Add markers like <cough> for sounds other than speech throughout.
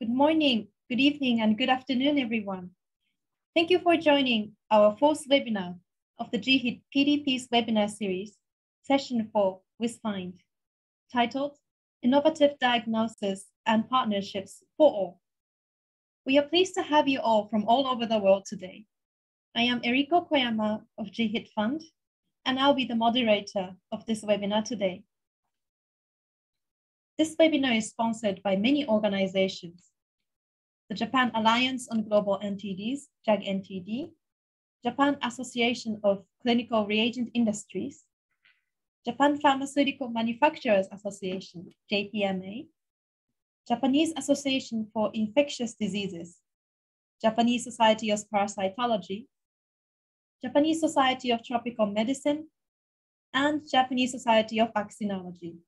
Good morning, good evening, and good afternoon, everyone. Thank you for joining our fourth webinar of the GHIT PDP's webinar series, session four with FIND, titled Innovative Diagnosis and Partnerships for All. We are pleased to have you all from all over the world today. I am Eriko Koyama of GHIT Fund, and I'll be the moderator of this webinar today. This webinar is sponsored by many organizations. The Japan Alliance on Global NTDs, JAG-NTD, Japan Association of Clinical Reagent Industries, Japan Pharmaceutical Manufacturers Association, JPMA, Japanese Association for Infectious Diseases, Japanese Society of Parasitology, Japanese Society of Tropical Medicine, and Japanese Society of Vaccinology.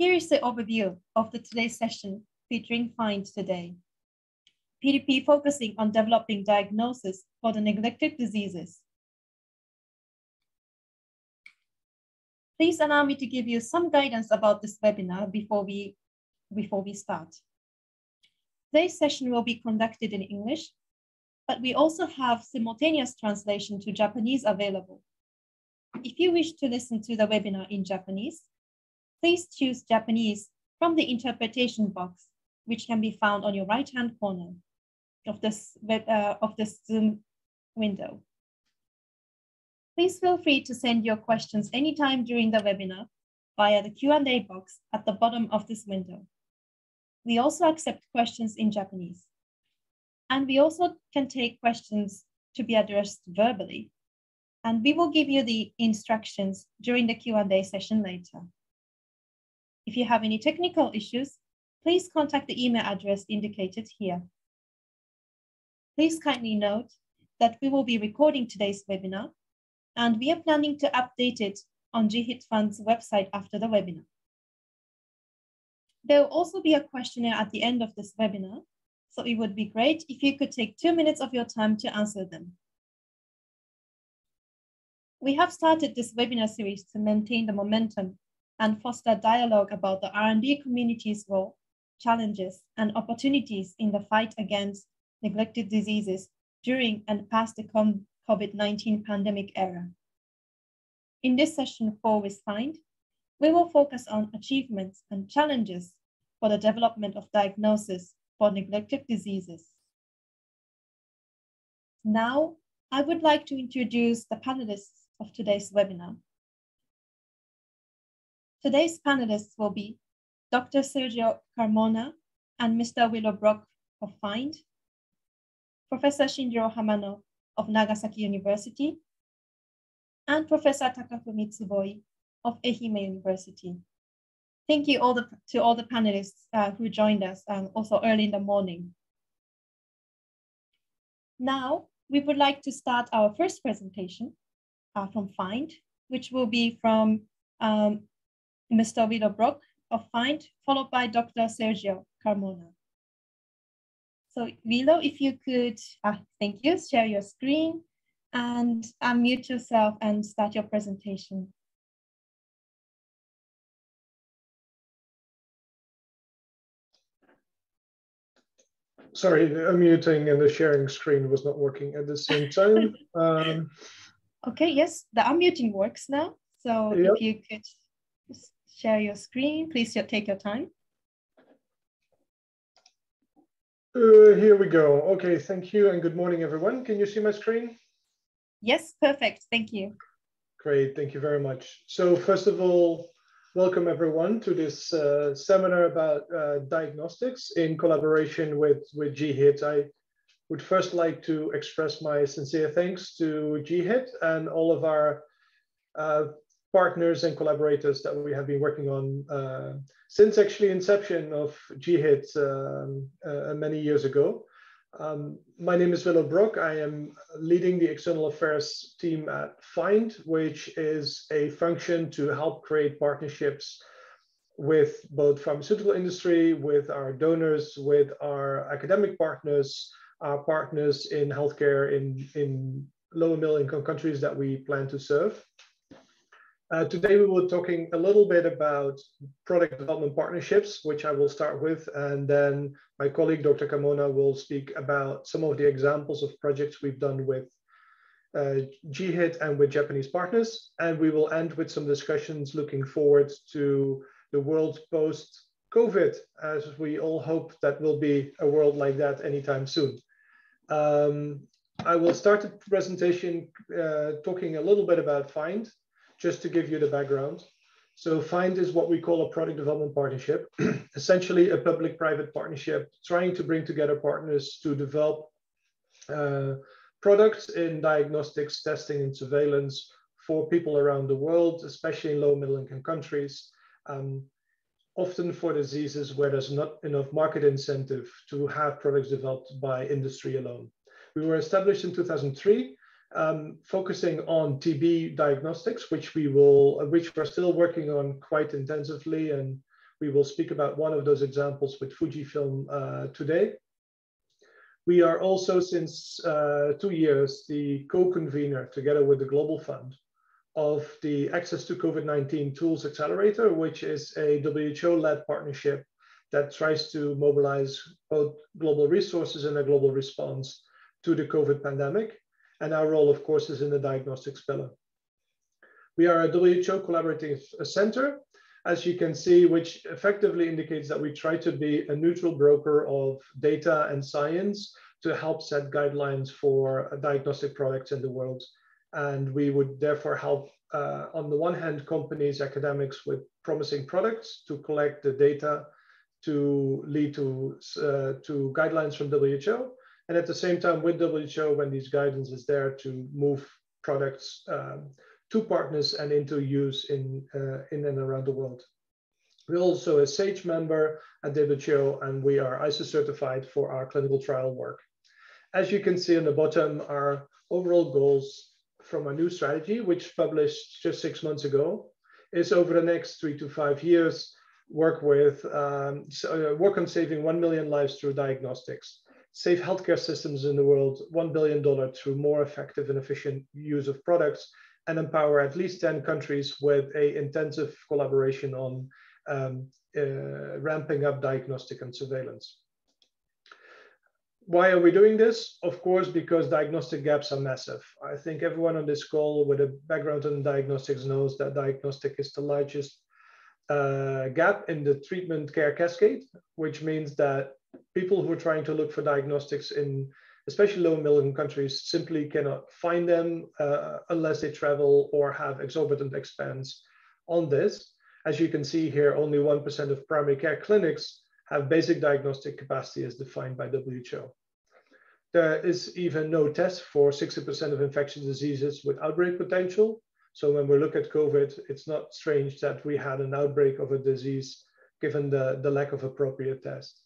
Here is the overview of the today's session featuring FIND today. PDP focusing on developing diagnosis for the neglected diseases. Please allow me to give you some guidance about this webinar before we, before we start. Today's session will be conducted in English, but we also have simultaneous translation to Japanese available. If you wish to listen to the webinar in Japanese, please choose Japanese from the interpretation box, which can be found on your right-hand corner of this, uh, of this Zoom window. Please feel free to send your questions anytime during the webinar via the Q&A box at the bottom of this window. We also accept questions in Japanese. And we also can take questions to be addressed verbally. And we will give you the instructions during the Q&A session later. If you have any technical issues, please contact the email address indicated here. Please kindly note that we will be recording today's webinar and we are planning to update it on GHIT Fund's website after the webinar. There will also be a questionnaire at the end of this webinar, so it would be great if you could take two minutes of your time to answer them. We have started this webinar series to maintain the momentum and foster dialogue about the R&D community's role, challenges, and opportunities in the fight against neglected diseases during and past the COVID-19 pandemic era. In this session four with FIND, we will focus on achievements and challenges for the development of diagnosis for neglected diseases. Now, I would like to introduce the panelists of today's webinar. Today's panelists will be Dr. Sergio Carmona and Mr. Willo Brock of FIND, Professor Shinjiro Hamano of Nagasaki University, and Professor Takafumi Tsuboi of Ehime University. Thank you all the, to all the panelists uh, who joined us um, also early in the morning. Now, we would like to start our first presentation uh, from FIND, which will be from um, Mr. Willo Brock of FIND, followed by Dr. Sergio Carmona. So Willo, if you could, uh, thank you, share your screen and unmute yourself and start your presentation. Sorry, the unmuting and the sharing screen was not working at the same <laughs> time. um, okay, yes, the unmuting works now. So yep. if you could share your screen. Please take your time. Uh, here we go. Okay, thank you and good morning, everyone. Can you see my screen? Yes, perfect. Thank you. Great, thank you very much. So first of all, welcome everyone to this uh, seminar about uh, diagnostics in collaboration with, with GHIT. I would first like to express my sincere thanks to GHIT and all of our uh, partners and collaborators that we have been working on uh, since actually inception of GHIT um, uh, many years ago. Um, my name is Willo Brock. I am leading the external affairs team at FIND, which is a function to help create partnerships with both pharmaceutical industry, with our donors, with our academic partners, our partners in healthcare in, in low and middle income countries that we plan to serve. Uh, today we will be talking a little bit about product development partnerships, which I will start with, and then my colleague Dr. Carmona will speak about some of the examples of projects we've done with uh, GHIT and with Japanese partners. And we will end with some discussions looking forward to the world post COVID, as we all hope that will be a world like that anytime soon. Um, I will start the presentation uh, talking a little bit about FIND, just to give you the background. So FIND is what we call a product development partnership, <clears throat> essentially a public-private partnership trying to bring together partners to develop uh, products in diagnostics, testing, and surveillance for people around the world, especially in low middle income countries, um, often for diseases where there's not enough market incentive to have products developed by industry alone. We were established in 2003 um, focusing on TB diagnostics, which we will, uh, which we're still working on quite intensively, and we will speak about one of those examples with Fujifilm uh, today. We are also, since uh, two years, the co-convener together with the Global Fund of the Access to COVID-19 Tools Accelerator, which is a WHO-led partnership that tries to mobilize both global resources and a global response to the COVID pandemic. And our role, of course, is in the diagnostics pillar. We are a WHO collaborative center, as you can see, which effectively indicates that we try to be a neutral broker of data and science to help set guidelines for diagnostic products in the world. And we would therefore help, uh, on the one hand, companies, academics with promising products to collect the data to lead to, uh, to guidelines from WHO. And at the same time, with WHO, when these guidance is there to move products um, to partners and into use in, uh, in and around the world. We're also a SAGE member at WHO, and we are ISO certified for our clinical trial work. As you can see on the bottom, our overall goals from our new strategy, which published just six months ago, is over the next three to five years, work with, um, so, uh, work on saving 1 million lives through diagnostics save healthcare systems in the world $1 billion through more effective and efficient use of products and empower at least 10 countries with a intensive collaboration on um, uh, ramping up diagnostic and surveillance. Why are we doing this? Of course, because diagnostic gaps are massive. I think everyone on this call with a background in diagnostics knows that diagnostic is the largest uh, gap in the treatment care cascade, which means that people who are trying to look for diagnostics in especially low and middle income countries simply cannot find them uh, unless they travel or have exorbitant expense on this. As you can see here, only 1% of primary care clinics have basic diagnostic capacity as defined by WHO. There is even no test for 60% of infectious diseases with outbreak potential. So when we look at COVID, it's not strange that we had an outbreak of a disease given the, the lack of appropriate tests.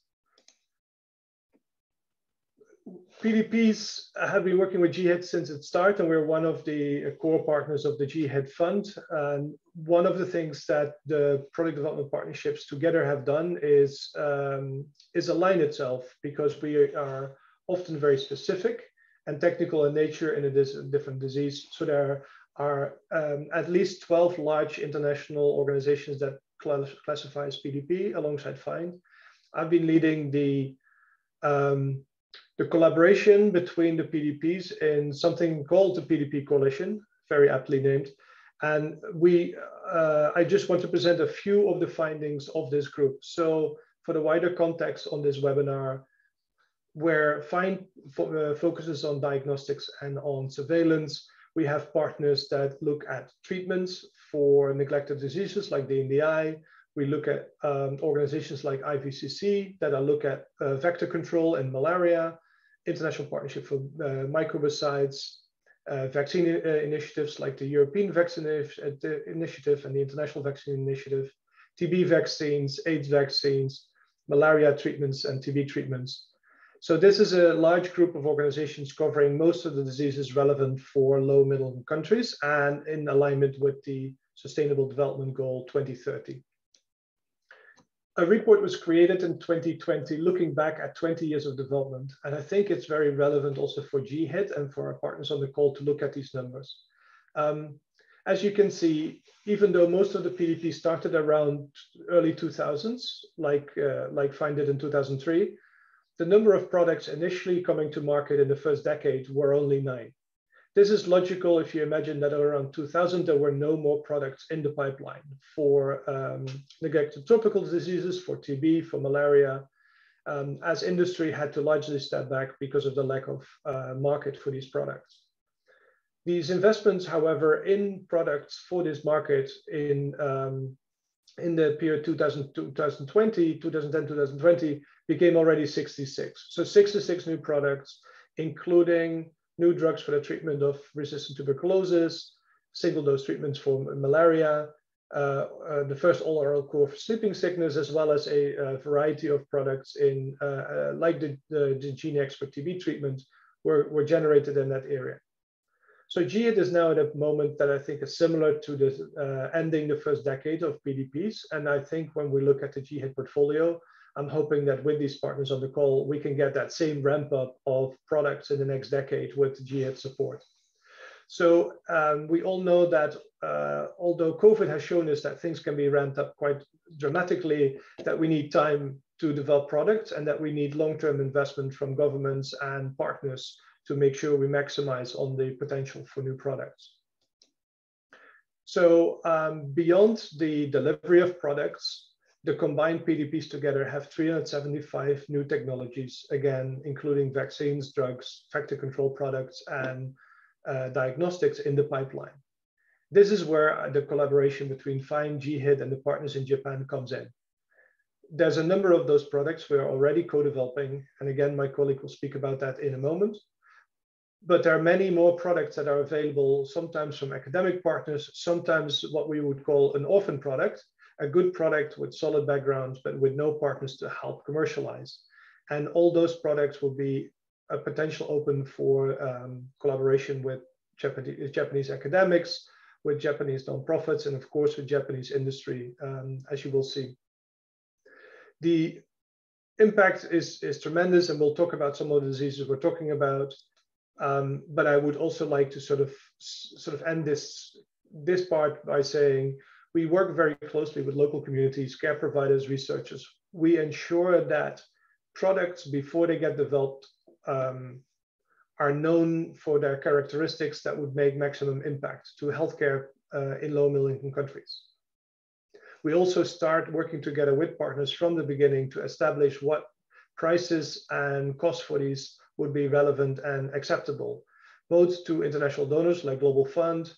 PDPs have been working with GHIT since its start, and we're one of the core partners of the GHIT Fund. And one of the things that the product development partnerships together have done is, um, is align itself because we are often very specific and technical in nature in a different disease. So there are um, at least 12 large international organizations that classify as PDP alongside FIND. I've been leading the um, the collaboration between the PDPs in something called the PDP Coalition, very aptly named. And we, uh, I just want to present a few of the findings of this group. So for the wider context on this webinar, where FIND fo uh, focuses on diagnostics and on surveillance, we have partners that look at treatments for neglected diseases like eye. We look at um, organizations like IVCC that look at uh, vector control and malaria international partnership for uh, microbicides, uh, vaccine uh, initiatives like the European Vaccine Initiative and the International Vaccine Initiative, TB vaccines, AIDS vaccines, malaria treatments, and TB treatments. So this is a large group of organizations covering most of the diseases relevant for low middle countries and in alignment with the Sustainable Development Goal 2030 a report was created in 2020 looking back at 20 years of development. And I think it's very relevant also for GHIT and for our partners on the call to look at these numbers. Um, as you can see, even though most of the PDP started around early 2000s, like, uh, like FIND did in 2003, the number of products initially coming to market in the first decade were only nine. This is logical if you imagine that around 2000, there were no more products in the pipeline for um, neglected tropical diseases, for TB, for malaria, um, as industry had to largely step back because of the lack of uh, market for these products. These investments, however, in products for this market in, um, in the period 2000, 2020, 2010, 2020 became already 66. So 66 new products, including new drugs for the treatment of resistant tuberculosis, single dose treatments for malaria, uh, uh, the first all oral cure for sleeping sickness, as well as a, a variety of products in uh, uh like the, the, the GeneXpert TB treatment were, were generated in that area. So GHIT is now at a moment that I think is similar to the uh, ending the first decade of PDPs. And I think when we look at the GHIT portfolio, I'm hoping that with these partners on the call, we can get that same ramp up of products in the next decade with GHIT support. So um, we all know that uh, although COVID has shown us that things can be ramped up quite dramatically, that we need time to develop products and that we need long-term investment from governments and partners to make sure we maximize on the potential for new products. So um, beyond the delivery of products, the combined PDPs together have 375 new technologies, again, including vaccines, drugs, vector control products, and uh, diagnostics in the pipeline. This is where the collaboration between FIND, GHIT, and the partners in Japan comes in. There's a number of those products we are already co-developing, and again, my colleague will speak about that in a moment. But there are many more products that are available, sometimes from academic partners, sometimes what we would call an orphan product, a good product with solid backgrounds, but with no partners to help commercialize. And all those products will be a potential open for um, collaboration with Japanese, academics, with Japanese nonprofits, and of course with Japanese industry, um, as you will see. The impact is, is tremendous, and we'll talk about some of the diseases we're talking about. Um, but I would also like to sort of sort of end this this part by saying we work very closely with local communities, care providers, researchers. We ensure that products before they get developed um, are known for their characteristics that would make maximum impact to healthcare uh, in low middle income countries. We also start working together with partners from the beginning to establish what prices and costs for these would be relevant and acceptable, both to international donors like Global Fund,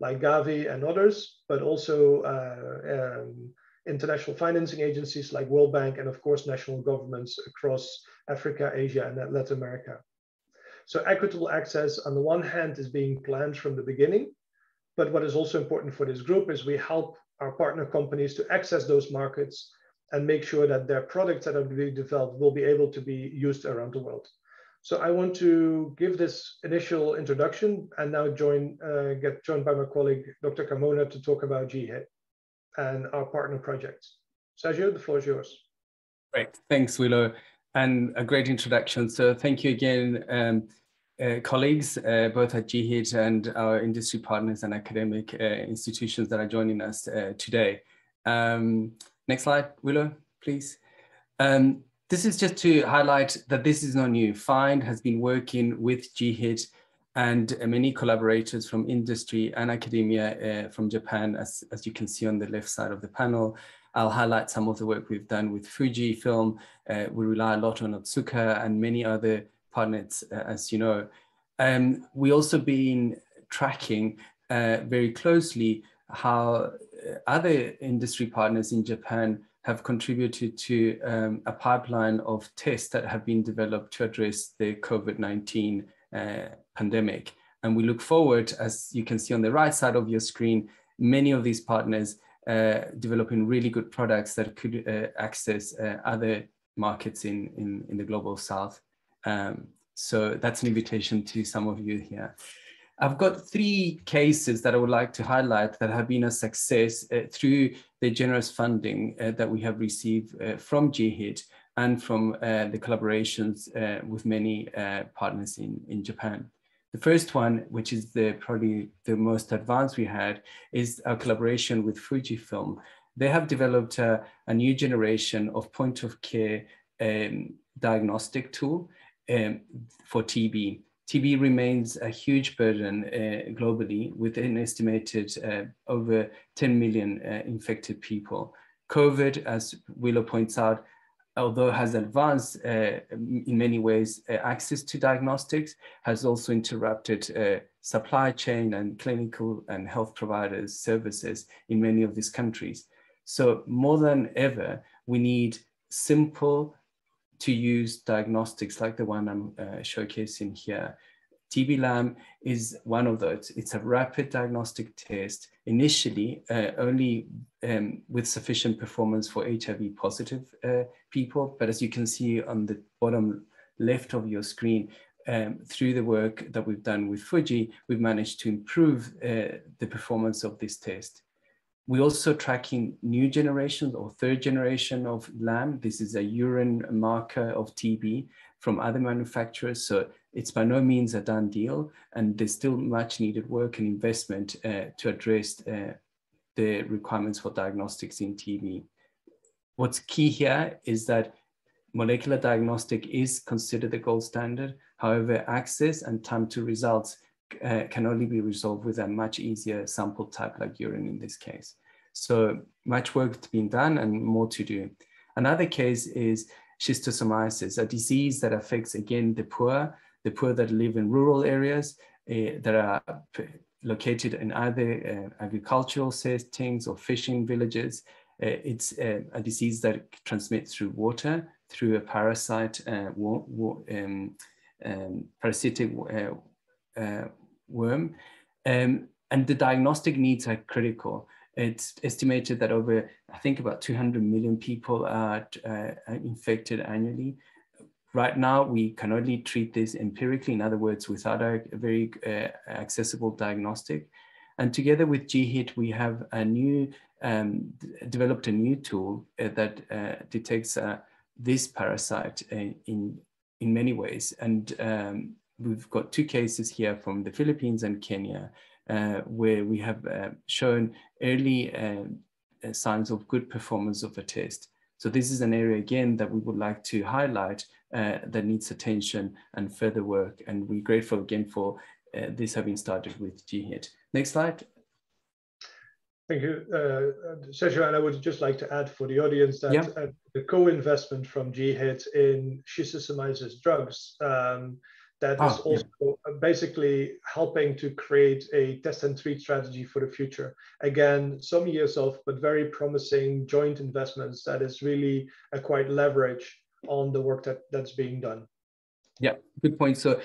like Gavi and others, but also uh, um, international financing agencies like World Bank and of course national governments across Africa, Asia, and Latin America. So equitable access on the one hand is being planned from the beginning, but what is also important for this group is we help our partner companies to access those markets and make sure that their products that are being developed will be able to be used around the world. So I want to give this initial introduction and now join, uh, get joined by my colleague, Dr. Carmona, to talk about GHIT and our partner projects. Sergio, the floor is yours. Great, thanks, Willo, and a great introduction. So thank you again, um, uh, colleagues, uh, both at GHIT and our industry partners and academic uh, institutions that are joining us uh, today. Um, next slide, Willo, please. Um, this is just to highlight that this is not new. Find has been working with GHIT and many collaborators from industry and academia uh, from Japan, as, as you can see on the left side of the panel. I'll highlight some of the work we've done with Fujifilm. Uh, we rely a lot on Otsuka and many other partners, uh, as you know. Um, we also been tracking uh, very closely how uh, other industry partners in Japan have contributed to um, a pipeline of tests that have been developed to address the COVID-19 uh, pandemic. And we look forward, as you can see on the right side of your screen, many of these partners uh, developing really good products that could uh, access uh, other markets in, in, in, the global south. Um, so that's an invitation to some of you here. I've got three cases that I would like to highlight that have been a success uh, through the generous funding uh, that we have received uh, from GHIT and from uh, the collaborations uh, with many uh, partners in, in Japan. The first one, which is the probably the most advanced we had, is our collaboration with Fujifilm. They have developed a, a new generation of point of care um, diagnostic tool um, for TB. TB remains a huge burden uh, globally with an estimated uh, over 10 million uh, infected people. COVID, as Willo points out, although has advanced uh, in many ways uh, access to diagnostics, has also interrupted uh, supply chain and clinical and health providers services in many of these countries. So more than ever, we need simple to use diagnostics like the one I'm uh, showcasing here TB-LAM is one of those. It's a rapid diagnostic test, initially uh, only um, with sufficient performance for HIV positive uh, people. But as you can see on the bottom left of your screen, um, through the work that we've done with Fuji, we've managed to improve uh, the performance of this test. We're also tracking new generations or third generation of LAM. This is a urine marker of TB from other manufacturers. So it's by no means a done deal, and there's still much needed work and investment uh, to address uh, the requirements for diagnostics in TB. What's key here is that molecular diagnostic is considered the gold standard. However, access and time to results uh, can only be resolved with a much easier sample type like urine in this case. So much work to be done and more to do. Another case is schistosomiasis, a disease that affects again the poor the poor that live in rural areas uh, that are located in either uh, agricultural settings or fishing villages. Uh, it's a disease that transmits through water, through a parasite, um, um, parasitic worm. Um, and the diagnostic needs are critical. It's estimated that over, I think about 200 million people are uh, infected annually right now we can only treat this empirically, in other words, without a, a very uh, accessible diagnostic. And together with GHIT, we have a new, um, developed a new tool uh, that uh, detects uh, this parasite uh, in, in many ways. And um, we've got two cases here from the Philippines and Kenya, uh, where we have shown early signs of good performance of the test. So this is an area again that we would like to highlight uh, that needs attention and further work. And we're grateful again for uh, this having started with GHIT. Next slide. Thank you, uh, Sergio. And I would just like to add for the audience that yeah. uh, the co-investment from GHIT in schistosomiasis drugs um, that oh, is also yeah. basically helping to create a test and treat strategy for the future. Again, some years off, but very promising joint investments that is really a quite leverage on the work that, that's being done. Yeah, good point. So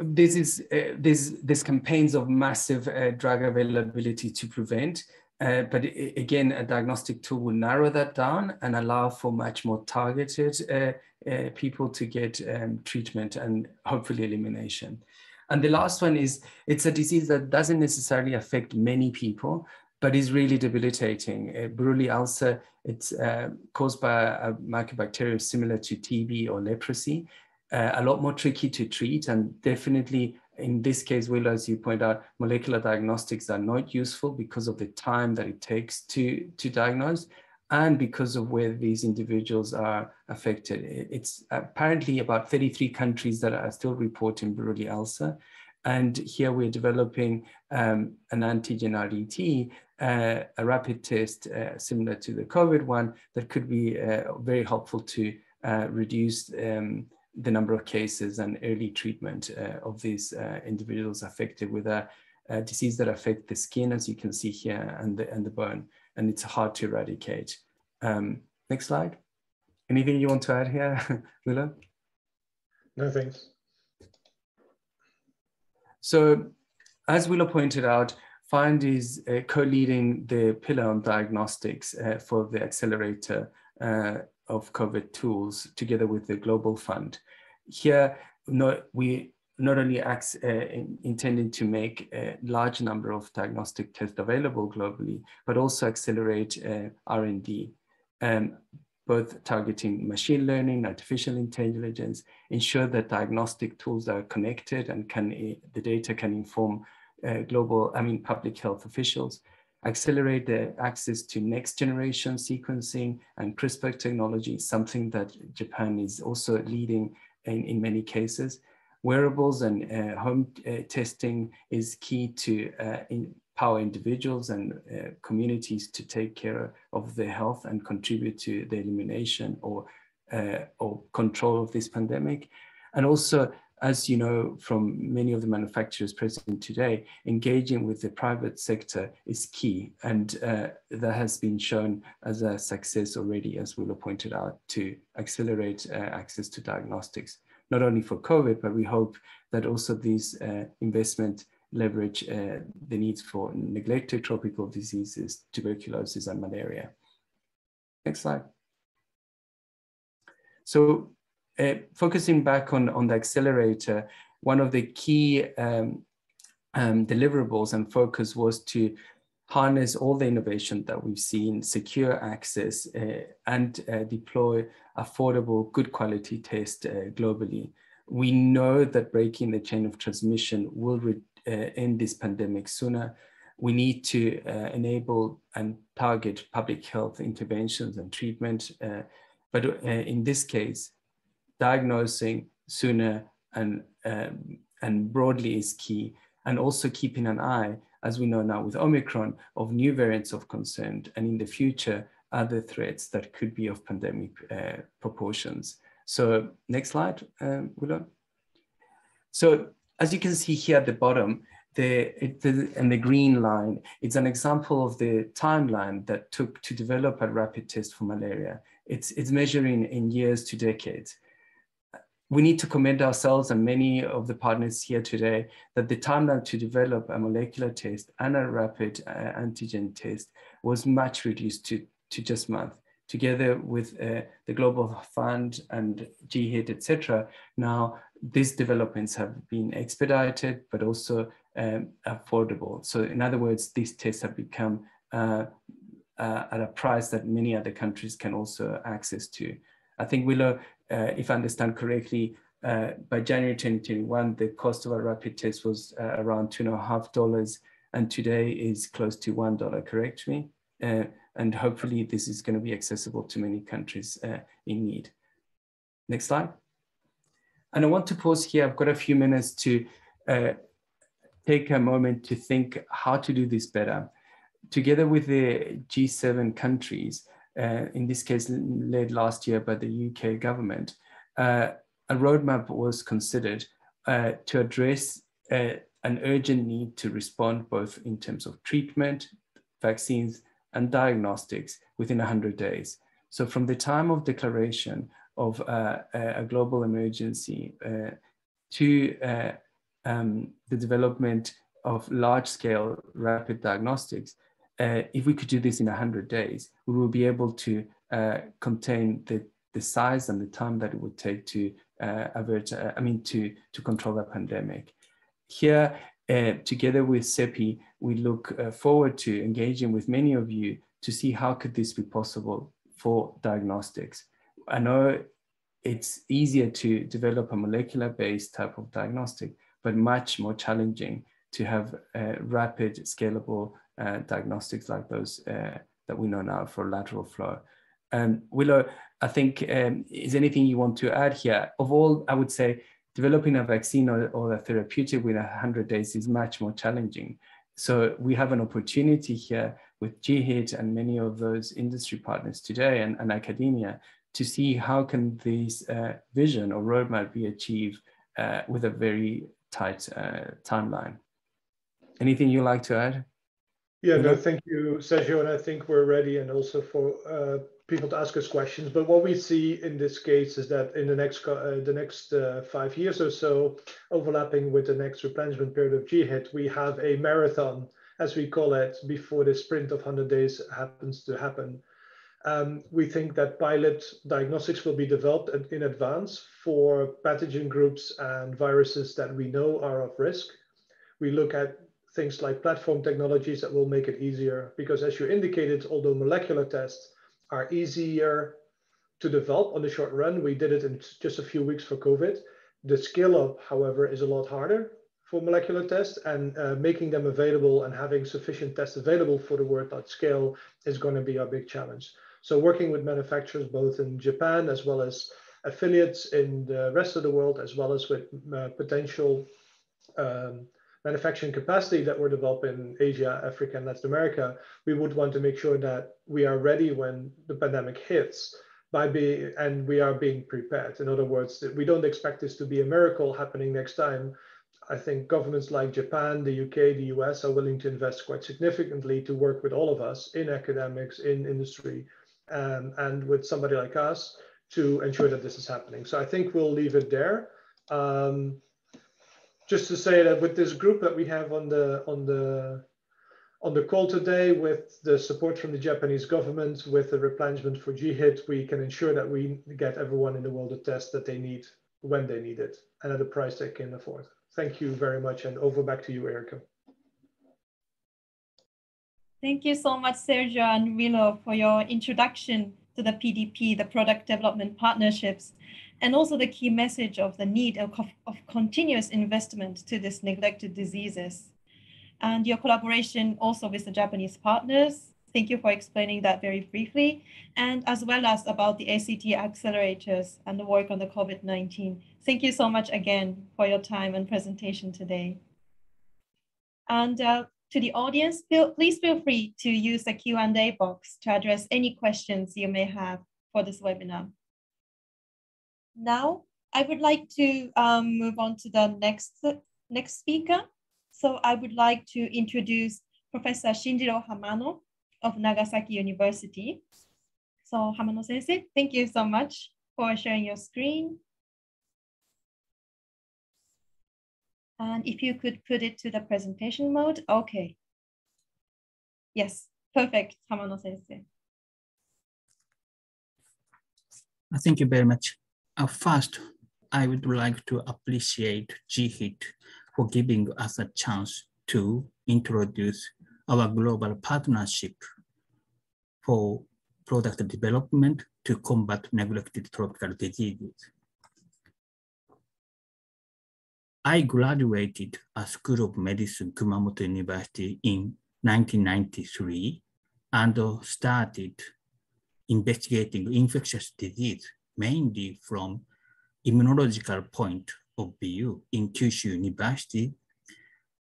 this is uh, this this campaigns of massive uh, drug availability to prevent uh, but again, a diagnostic tool will narrow that down and allow for much more targeted uh, uh, people to get um, treatment and hopefully elimination. And the last one is it's a disease that doesn't necessarily affect many people, but is really debilitating. Uh, Buruli ulcer, it's uh, caused by a mycobacterium similar to TB or leprosy, uh, a lot more tricky to treat and definitely in this case, Will, as you point out, molecular diagnostics are not useful because of the time that it takes to, to diagnose and because of where these individuals are affected. It's apparently about 33 countries that are still reporting Buruli ulcer. And here we're developing um, an antigen RDT, uh, a rapid test uh, similar to the COVID one that could be uh, very helpful to uh, reduce um, the number of cases and early treatment uh, of these uh, individuals affected with a, a, disease that affect the skin, as you can see here, and the, and the bone, and it's hard to eradicate. Um, next slide. Anything you want to add here, <laughs> Lula? No, thanks. So, as Willo pointed out, FIND is uh, co-leading the pillar on diagnostics uh, for the accelerator uh, of COVID tools together with the Global Fund. Here, we not only acts, uh, in, intending to make a large number of diagnostic tests available globally, but also accelerate uh, R&D. Um, both targeting machine learning, artificial intelligence, ensure that diagnostic tools are connected and can the data can inform uh, global, I mean, public health officials, accelerate the access to next generation sequencing and CRISPR technology, something that Japan is also leading in, in many cases. Wearables and uh, home uh, testing is key to uh, empower individuals and uh, communities to take care of their health and contribute to the elimination or, uh, or control of this pandemic. And also as you know from many of the manufacturers present today, engaging with the private sector is key. And uh, that has been shown as a success already, as Willo pointed out, to accelerate uh, access to diagnostics, not only for COVID, but we hope that also these uh, investment leverage uh, the needs for neglected tropical diseases, tuberculosis and malaria. Next slide. So uh, focusing back on, on the accelerator, one of the key um, um, deliverables and focus was to harness all the innovation that we've seen, secure access uh, and uh, deploy affordable, good quality tests uh, globally. We know that breaking the chain of transmission will uh, end this pandemic sooner. We need to enable and target public health interventions and treatment. but in this case, diagnosing sooner and, um, and broadly is key. And also keeping an eye, as we know now with Omicron, of new variants of concern and in the future, other threats that could be of pandemic uh, proportions. So next slide, um, Willo. So as you can see here at the bottom, the, the, and the green line, it's an example of the timeline that took to develop a rapid test for malaria. It's, it's measuring in years to decades we need to commend ourselves and many of the partners here today that the timeline to develop a molecular test and a rapid uh, antigen test was much reduced to, to just month. Together with uh, the Global Fund and GHIT, etc. Now, these developments have been expedited, but also um, affordable. So in other words, these tests have become uh, uh at a price that many other countries can also access to. I think Willo if I understand correctly, uh, by January 2021, the cost of a rapid test was uh, around two and a half dollars, and today is close to one dollar. Correct me, and hopefully this is going to be accessible to many countries in need. Next slide. And I want to pause here. I've got a few minutes to uh, take a moment to think how to do this better. Together with the G7 countries, uh, in this case led last year by the UK government, uh, a roadmap was considered uh, to address uh, an urgent need to respond both in terms of treatment, vaccines, and diagnostics within 100 days. So from the time of declaration of uh, a global emergency uh, to um, the development of large-scale rapid diagnostics, uh, if we could do this in 100 days, we will be able to uh, contain the, the size and the time that it would take to uh, avert, uh, I mean, to, to control the pandemic. Here, uh, together with CEPI, we look uh, forward to engaging with many of you to see how could this be possible for diagnostics. I know it's easier to develop a molecular based type of diagnostic, but much more challenging to have a rapid, scalable uh, diagnostics like those uh, that we know now for lateral flow. Um, Willo, I think, um, is anything you want to add here? Of all, I would say developing a vaccine or, or a therapeutic within 100 days is much more challenging. So we have an opportunity here with GHIT and many of those industry partners today and, and academia to see how can this uh, vision or roadmap be achieved uh, with a very tight uh, timeline. Anything you'd like to add? Yeah, no, thank you, Sergio. And I think we're ready and also for uh, people to ask us questions. But what we see in this case is that in the next uh, the next uh, five years or so, overlapping with the next replenishment period of GHIT, we have a marathon, as we call it, before the sprint of 100 days happens to happen. Um, we think that pilot diagnostics will be developed in advance for pathogen groups and viruses that we know are of risk. We look at things like platform technologies that will make it easier. Because as you indicated, although molecular tests are easier to develop on the short run. We did it in just a few weeks for COVID. The scale up, however, is a lot harder for molecular tests and uh, making them available and having sufficient tests available for the world at scale is going to be our big challenge. So working with manufacturers both in Japan as well as affiliates in the rest of the world, as well as with uh, potential um, manufacturing capacity that we're developing in Asia, Africa, and Latin America, we would want to make sure that we are ready when the pandemic hits by and we are being prepared. In other words, we don't expect this to be a miracle happening next time. I think governments like Japan, the UK, the US are willing to invest quite significantly to work with all of us in academics, in industry, um, and with somebody like us to ensure that this is happening. So I think we'll leave it there. Um, just to say that with this group that we have on the on the on the call today, with the support from the Japanese government, with the replenishment for GHIT, we can ensure that we get everyone in the world a test that they need when they need it and at a price they can afford. Thank you very much, and over back to you, Eriko. Thank you so much, Sergio and Willo, for your introduction to the PDP, the Product Development Partnerships and also the key message of the need of, of continuous investment to these neglected diseases. And your collaboration also with the Japanese partners. Thank you for explaining that very briefly, and as well as about the ACT accelerators and the work on the COVID-19. Thank you so much again for your time and presentation today. And uh, to the audience, feel, please feel free to use the Q&A box to address any questions you may have for this webinar. Now, I would like to um, move on to the next, next speaker. So I would like to introduce Professor Shinjiro Hamano of Nagasaki University. So Hamano sensei, thank you so much for sharing your screen. And if you could put it to the presentation mode, okay. Yes, perfect, Hamano sensei. Thank you very much. First, I would like to appreciate GHIT for giving us a chance to introduce our global partnership for product development to combat neglected tropical diseases. I graduated at School of Medicine, Kumamoto University in 1993 and started investigating infectious disease mainly from immunological point of view in Kyushu University.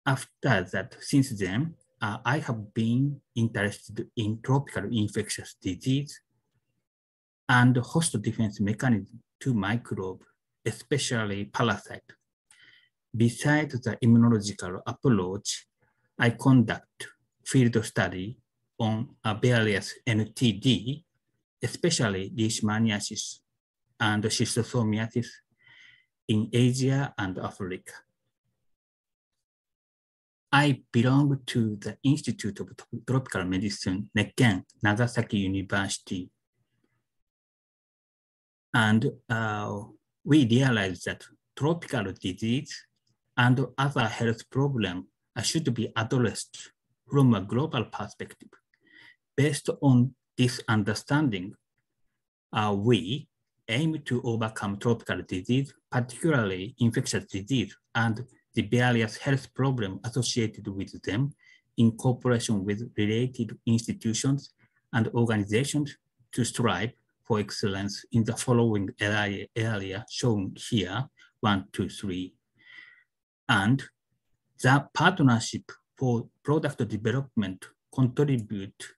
After that, since then, uh, I have been interested in tropical infectious disease and host defense mechanism to microbe, especially parasite. Besides the immunological approach, I conduct field study on various NTD, especially leishmaniasis and schistosomiasis in Asia and Africa. I belong to the Institute of Tropical Medicine, Nekken, Nagasaki University. And uh, we realized that tropical disease and other health problems should be addressed from a global perspective. Based on this understanding, uh, we aim to overcome tropical disease, particularly infectious disease, and the various health problems associated with them in cooperation with related institutions and organizations to strive for excellence in the following area, area shown here, one, two, three. And the partnership for product development contribute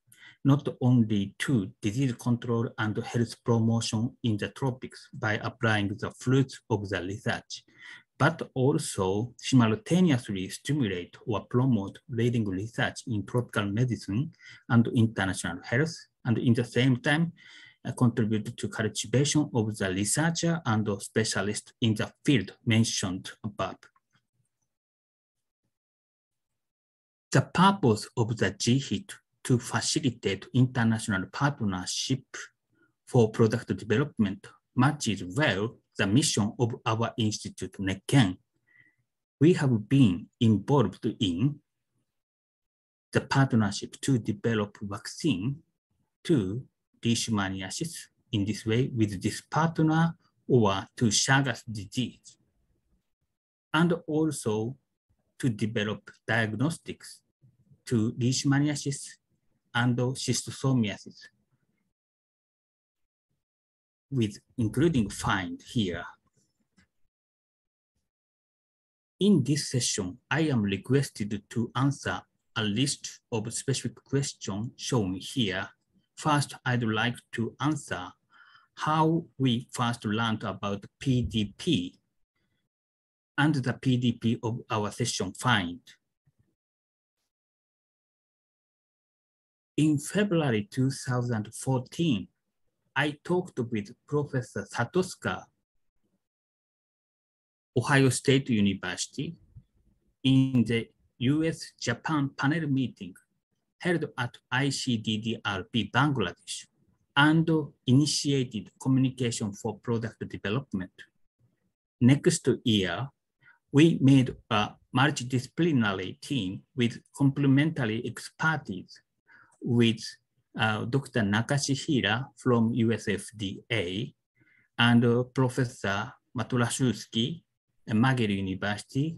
not only to disease control and health promotion in the tropics by applying the fruits of the research, but also simultaneously stimulate or promote leading research in tropical medicine and international health, and in the same time, uh, contribute to cultivation of the researcher and specialist in the field mentioned above. The purpose of the GHIT to facilitate international partnership for product development matches well the mission of our institute, Nekken. We have been involved in the partnership to develop vaccine to leishmaniasis in this way with this partner or to Chagas disease. And also to develop diagnostics to leishmaniasis and schistosomiasis with including find here. In this session, I am requested to answer a list of specific questions shown here. First, I'd like to answer how we first learned about PDP and the PDP of our session find. In February 2014, I talked with Professor Satosuka, Ohio State University, in the US-Japan panel meeting held at ICDDRB Bangladesh and initiated communication for product development. Next year, we made a multidisciplinary team with complementary expertise with uh, Dr. Nakashihira from USFDA and uh, Professor at McGill University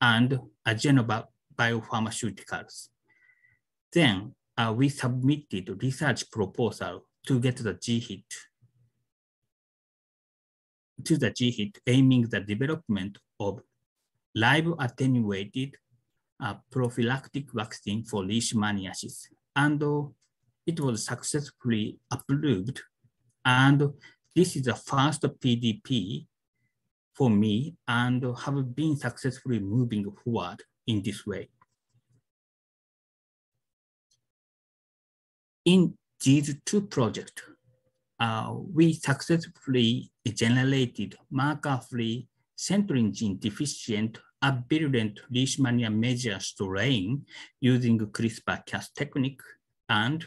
and Genova Biopharmaceuticals. Then uh, we submitted research proposal to get the GHIT to the GHIT aiming the development of live attenuated uh, prophylactic vaccine for leishmaniasis. And it was successfully approved. And this is the first PDP for me and have been successfully moving forward in this way. In these two projects, uh, we successfully generated marker-free centrin gene deficient aberrant Leishmania major strain using CRISPR-Cas technique and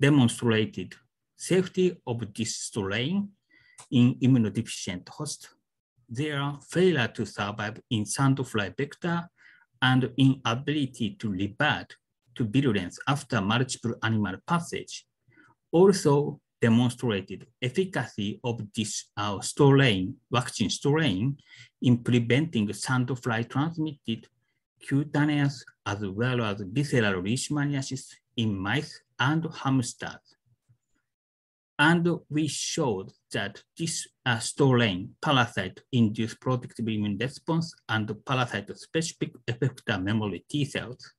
demonstrated safety of this strain in immunodeficient host, their failure to survive in sandfly vector and inability to revert to virulence after multiple animal passage also demonstrated efficacy of this uh, strain, vaccine strain in preventing sandfly transmitted cutaneous as well as visceral leishmaniasis in mice and hamsters. And we showed that this uh, strain parasite induced protective immune response and parasite-specific effector memory T cells.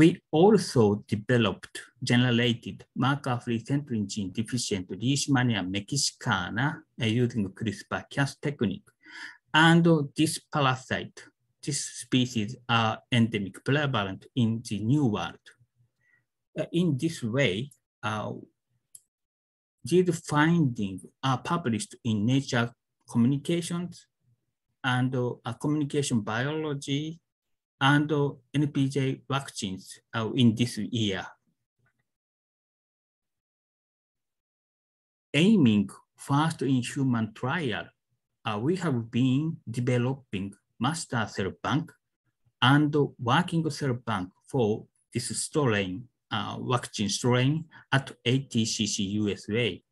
We also developed generated marker-free centrin gene deficient Leishmania mexicana uh, using CRISPR-Cas technique. And this parasite, this species are endemic prevalent in the New World. Uh, in this way, uh, these findings are published in Nature Communications and uh, Communication Biology and NPJ vaccines uh, in this year. Aiming first in human trial, uh, we have been developing master cell bank and working cell bank for this strain uh, vaccine strain at ATCC USA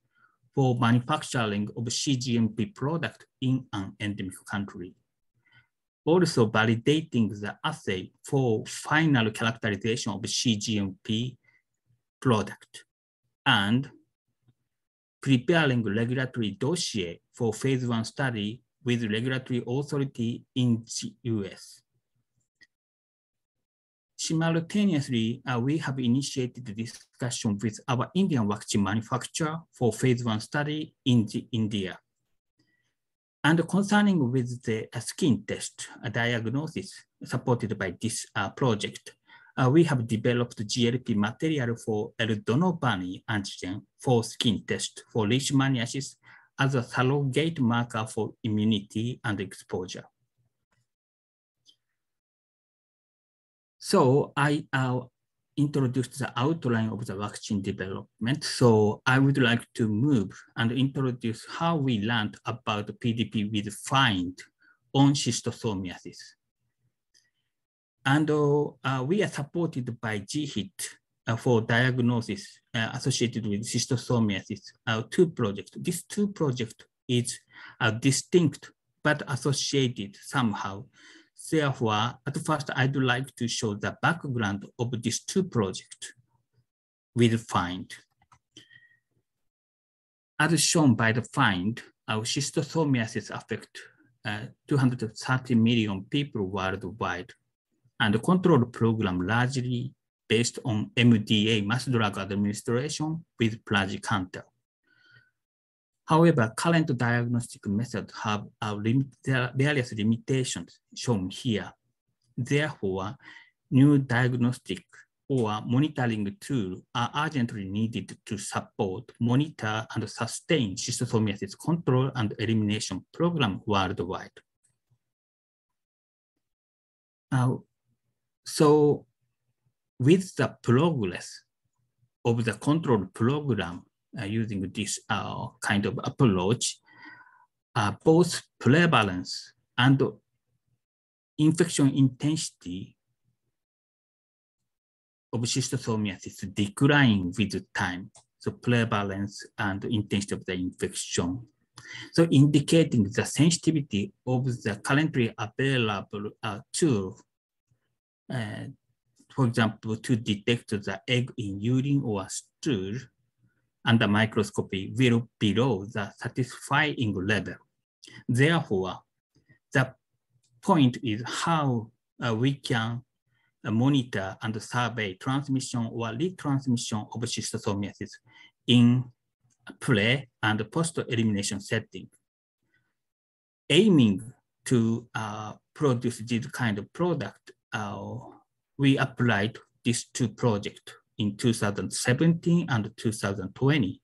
for manufacturing of CGMP product in an endemic country. Also validating the assay for final characterization of CGMP product and preparing regulatory dossier for phase one study with regulatory authority in the US. Simultaneously, uh, we have initiated discussion with our Indian vaccine manufacturer for phase one study in India. And concerning with the uh, skin test diagnosis supported by this uh, project, uh, we have developed GLP material for L-donovani antigen for skin test for leishmaniasis as a surrogate marker for immunity and exposure. So I uh, introduced the outline of the vaccine development. So I would like to move and introduce how we learned about PDP with find on schistosomiasis. And uh, uh, we are supported by GHIT uh, for diagnosis uh, associated with schistosomiasis, uh, two projects. These two projects is uh, distinct but associated somehow. Therefore, at first, I'd like to show the background of these two projects with FIND. As shown by the FIND, our schistosomiasis affect uh, 230 million people worldwide, and the control program largely based on MDA, mass drug administration with praziquantel. However, current diagnostic methods have various limitations shown here. Therefore, new diagnostic or monitoring tools are urgently needed to support, monitor, and sustain schistosomiasis control and elimination program worldwide. So with the progress of the control program using this uh, kind of approach, uh, both prevalence and infection intensity of schistosomiasis decline with time. So prevalence and intensity of the infection. So indicating the sensitivity of the currently available uh, tool uh, for example, to detect the egg in urine or stool under microscopy will below the satisfying level. Therefore, the point is how uh, we can uh, monitor and survey transmission or retransmission of schistosomiasis in pre and post-elimination setting. Aiming to uh, produce this kind of product, uh, we applied these two projects in 2017 and 2020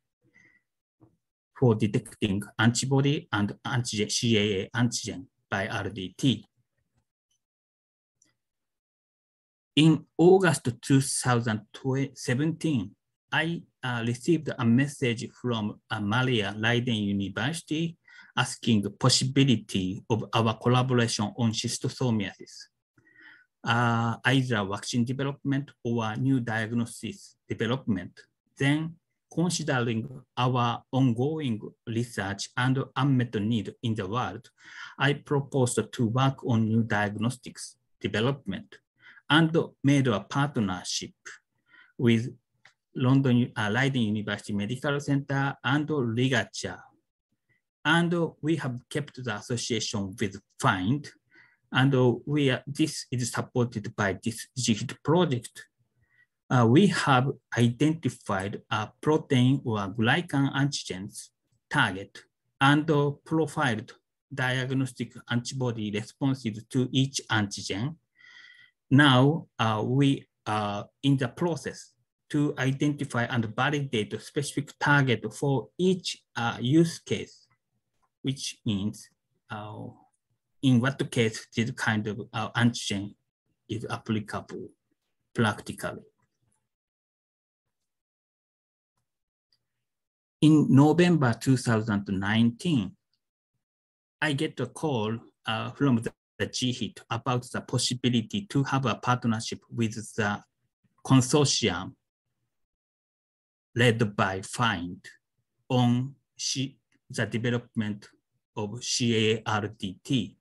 for detecting antibody and antigen, CAA antigen by RDT. In August 2017, I uh, received a message from Maria Leiden University asking the possibility of our collaboration on schistosomiasis uh, either vaccine development or new diagnosis development, then considering our ongoing research and unmet need in the world, I proposed to work on new diagnostics development and made a partnership with London uh, Leiden University Medical Center and Ligature. And we have kept the association with FIND and we are, this is supported by this GHIT project. Uh, we have identified a protein or glycan antigens target and profiled diagnostic antibody responses to each antigen. Now uh, we are in the process to identify and validate a specific target for each uh, use case, which means uh, in what case this kind of uh, antigen is applicable practically. In November 2019, I get a call uh, from the, the GHIT about the possibility to have a partnership with the consortium led by FIND on the development of CARDT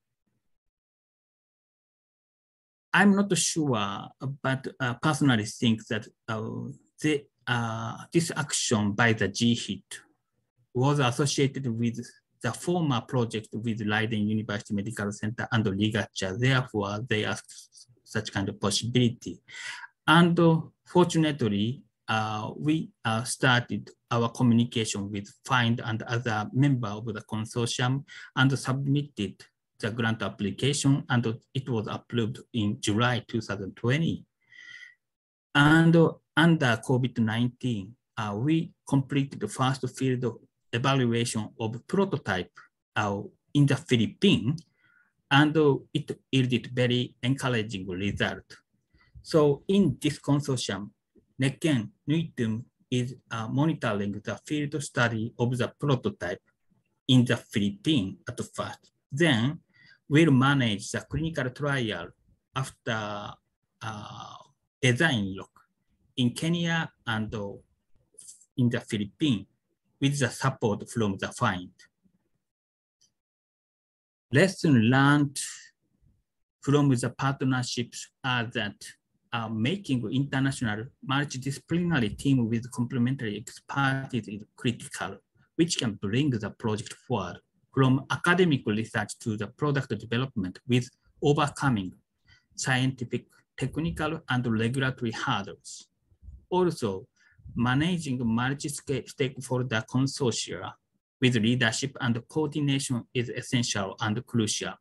I'm not sure, but uh, personally think that uh, the, uh, this action by the GHIT was associated with the former project with Leiden University Medical Center and Ligature. Therefore, they asked such kind of possibility. And fortunately, uh, we uh, started our communication with FIND and other member of the consortium and submitted the grant application and it was approved in July 2020. And under COVID-19, uh, we completed the first field evaluation of prototype uh, in the Philippines, and it yielded very encouraging result. So in this consortium, NECEN NUITUM is uh, monitoring the field study of the prototype in the Philippines at first. Then will manage the clinical trial after uh, design lock in Kenya and in the Philippines with the support from the FIND. Lesson learned from the partnerships are that uh, making international multidisciplinary team with complementary expertise is critical, which can bring the project forward from academic research to the product development with overcoming scientific, technical, and regulatory hurdles. Also, managing multi-stakeholder consortia with leadership and coordination is essential and crucial.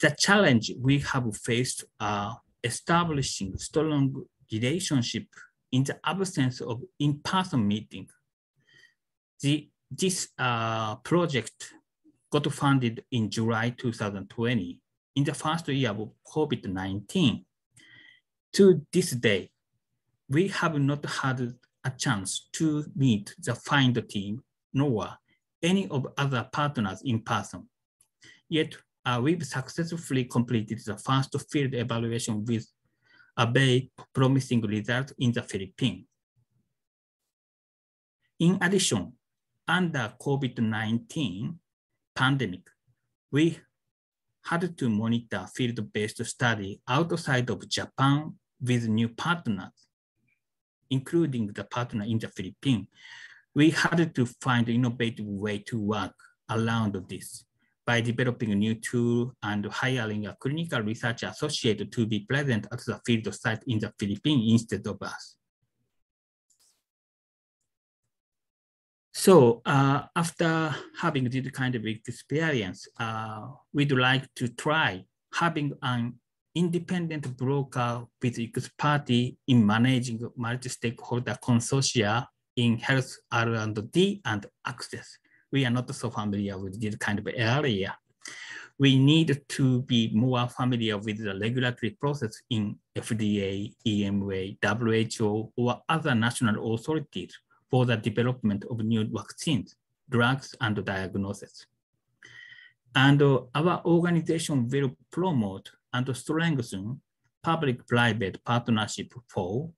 The challenge we have faced are establishing strong relationship in the absence of in-person meeting. The, this uh, project got funded in July 2020 in the first year of COVID-19. To this day, we have not had a chance to meet the FIND team nor any of other partners in person. Yet uh, we've successfully completed the first field evaluation with a very promising result in the Philippines. In addition, under COVID-19 pandemic, we had to monitor field-based study outside of Japan with new partners, including the partner in the Philippines. We had to find innovative way to work around this by developing a new tool and hiring a clinical research associate to be present at the field site in the Philippines instead of us. So uh, after having this kind of experience, uh, we'd like to try having an independent broker with expertise in managing multi-stakeholder consortia in health R&D and access we are not so familiar with this kind of area. We need to be more familiar with the regulatory process in FDA, EMA, WHO, or other national authorities for the development of new vaccines, drugs, and diagnosis. And our organization will promote and strengthen public-private partnership for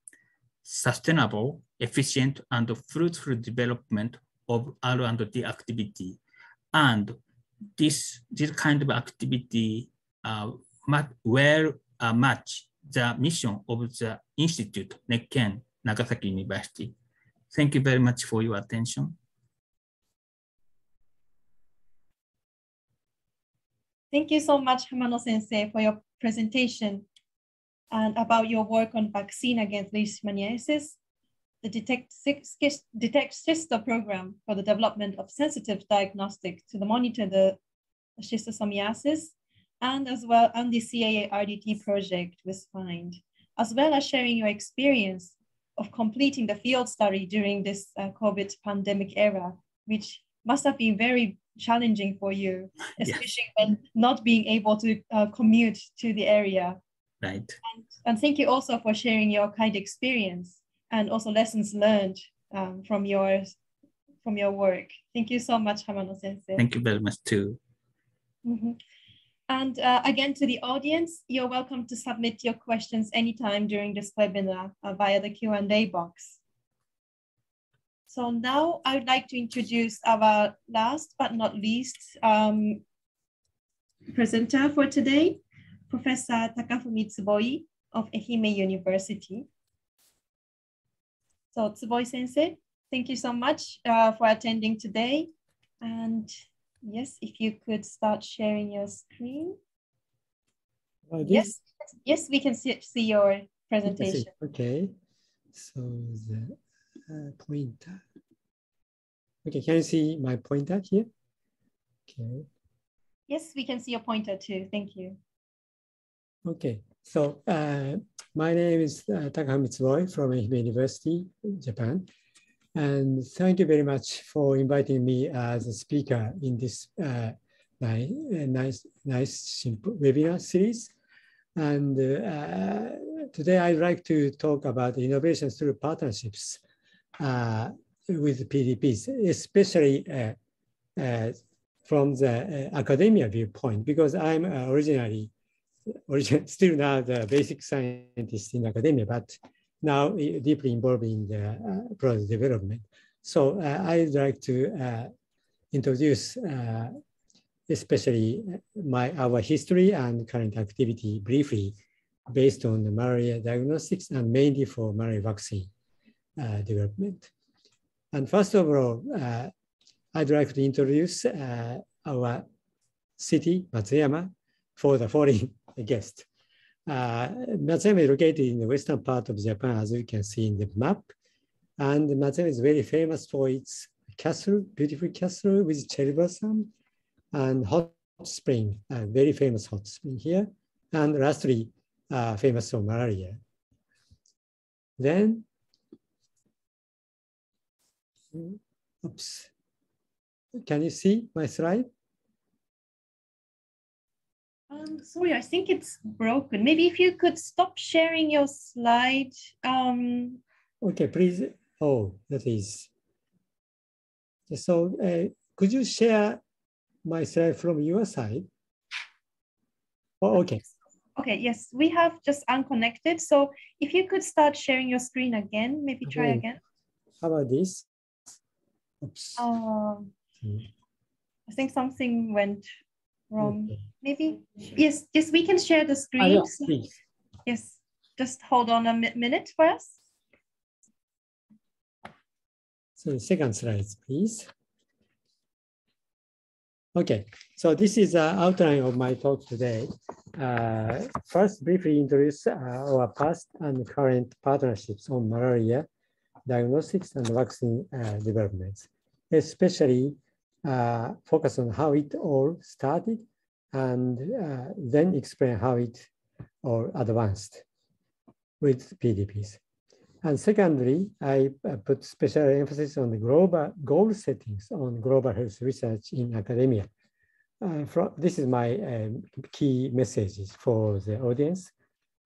sustainable, efficient, and fruitful development of R&D activity. And this, this kind of activity uh, well uh, match the mission of the Institute, NECKEN, Nagasaki University. Thank you very much for your attention. Thank you so much, Hamano Sensei, for your presentation and about your work on vaccine against leishmaniasis the Detect, Detect Sister program for the development of sensitive diagnostic to the monitor the schistosomiasis, and as well on the CAA RDT project with FIND, as well as sharing your experience of completing the field study during this uh, COVID pandemic era, which must have been very challenging for you, <laughs> especially when not being able to uh, commute to the area. Right. And, and thank you also for sharing your kind experience and also lessons learned um, from your from your work. Thank you so much, Hamano Sensei. Thank you very much too. Mm-hmm. And uh, again, to the audience, you're welcome to submit your questions anytime during this webinar uh, via the Q&A box. So now I would like to introduce our last but not least um, presenter for today, Professor Takafumi Tsuboi of Ehime University. So Tsuboi Sensei, thank you so much uh, for attending today. And yes, if you could start sharing your screen. Yes, yes, we can see, see your presentation. Okay, so the uh, pointer. Okay, can you see my pointer here? Okay. Yes, we can see your pointer too. Thank you. Okay, so uh, my name is uh, Tsuboi from Ehime University, Japan. And thank you very much for inviting me as a speaker in this uh, nice, nice, nice webinar series. And uh, today I'd like to talk about innovations through partnerships uh, with PDPs, especially uh, uh, from the uh, academia viewpoint, because I'm originally origin, still now the basic scientist in academia, but now deeply involved in the uh, product development. So uh, I'd like to uh, introduce especially my our history and current activity briefly based on the malaria diagnostics and mainly for malaria vaccine uh, development. And first of all, uh, I'd like to introduce uh, our city, Matsuyama, for the foreign guest. Uh, Matsuyama is located in the western part of Japan, as you can see in the map. And Matsuyama is very famous for its castle, beautiful castle with cherry blossom and hot spring, a very famous hot spring here. And lastly, uh, famous for malaria. Then, oops, can you see my slide? Um, sorry, I think it's broken. Maybe if you could stop sharing your slide. Um... Okay, please. Oh, that is. So uh, could you share my slide from your side? Oh, okay. Okay, yes, we have just unconnected. So if you could start sharing your screen again, maybe try Okay. again. How about this? Oops. Um, Hmm. I think something went Okay. Maybe, yes, yes, we can share the screen. yeah, So- please. Yes, just hold on a minute for us. So the second slide, please. Okay, so this is the outline of my talk today. Uh, first, briefly introduce uh, our past and current partnerships on malaria diagnostics and vaccine uh, developments, especially uh, focus on how it all started and uh, then explain how it all advanced with PDPs. And secondly, I uh, put special emphasis on the global goal settings on global health research in academia. Uh, from, this is my um, key messages for the audience.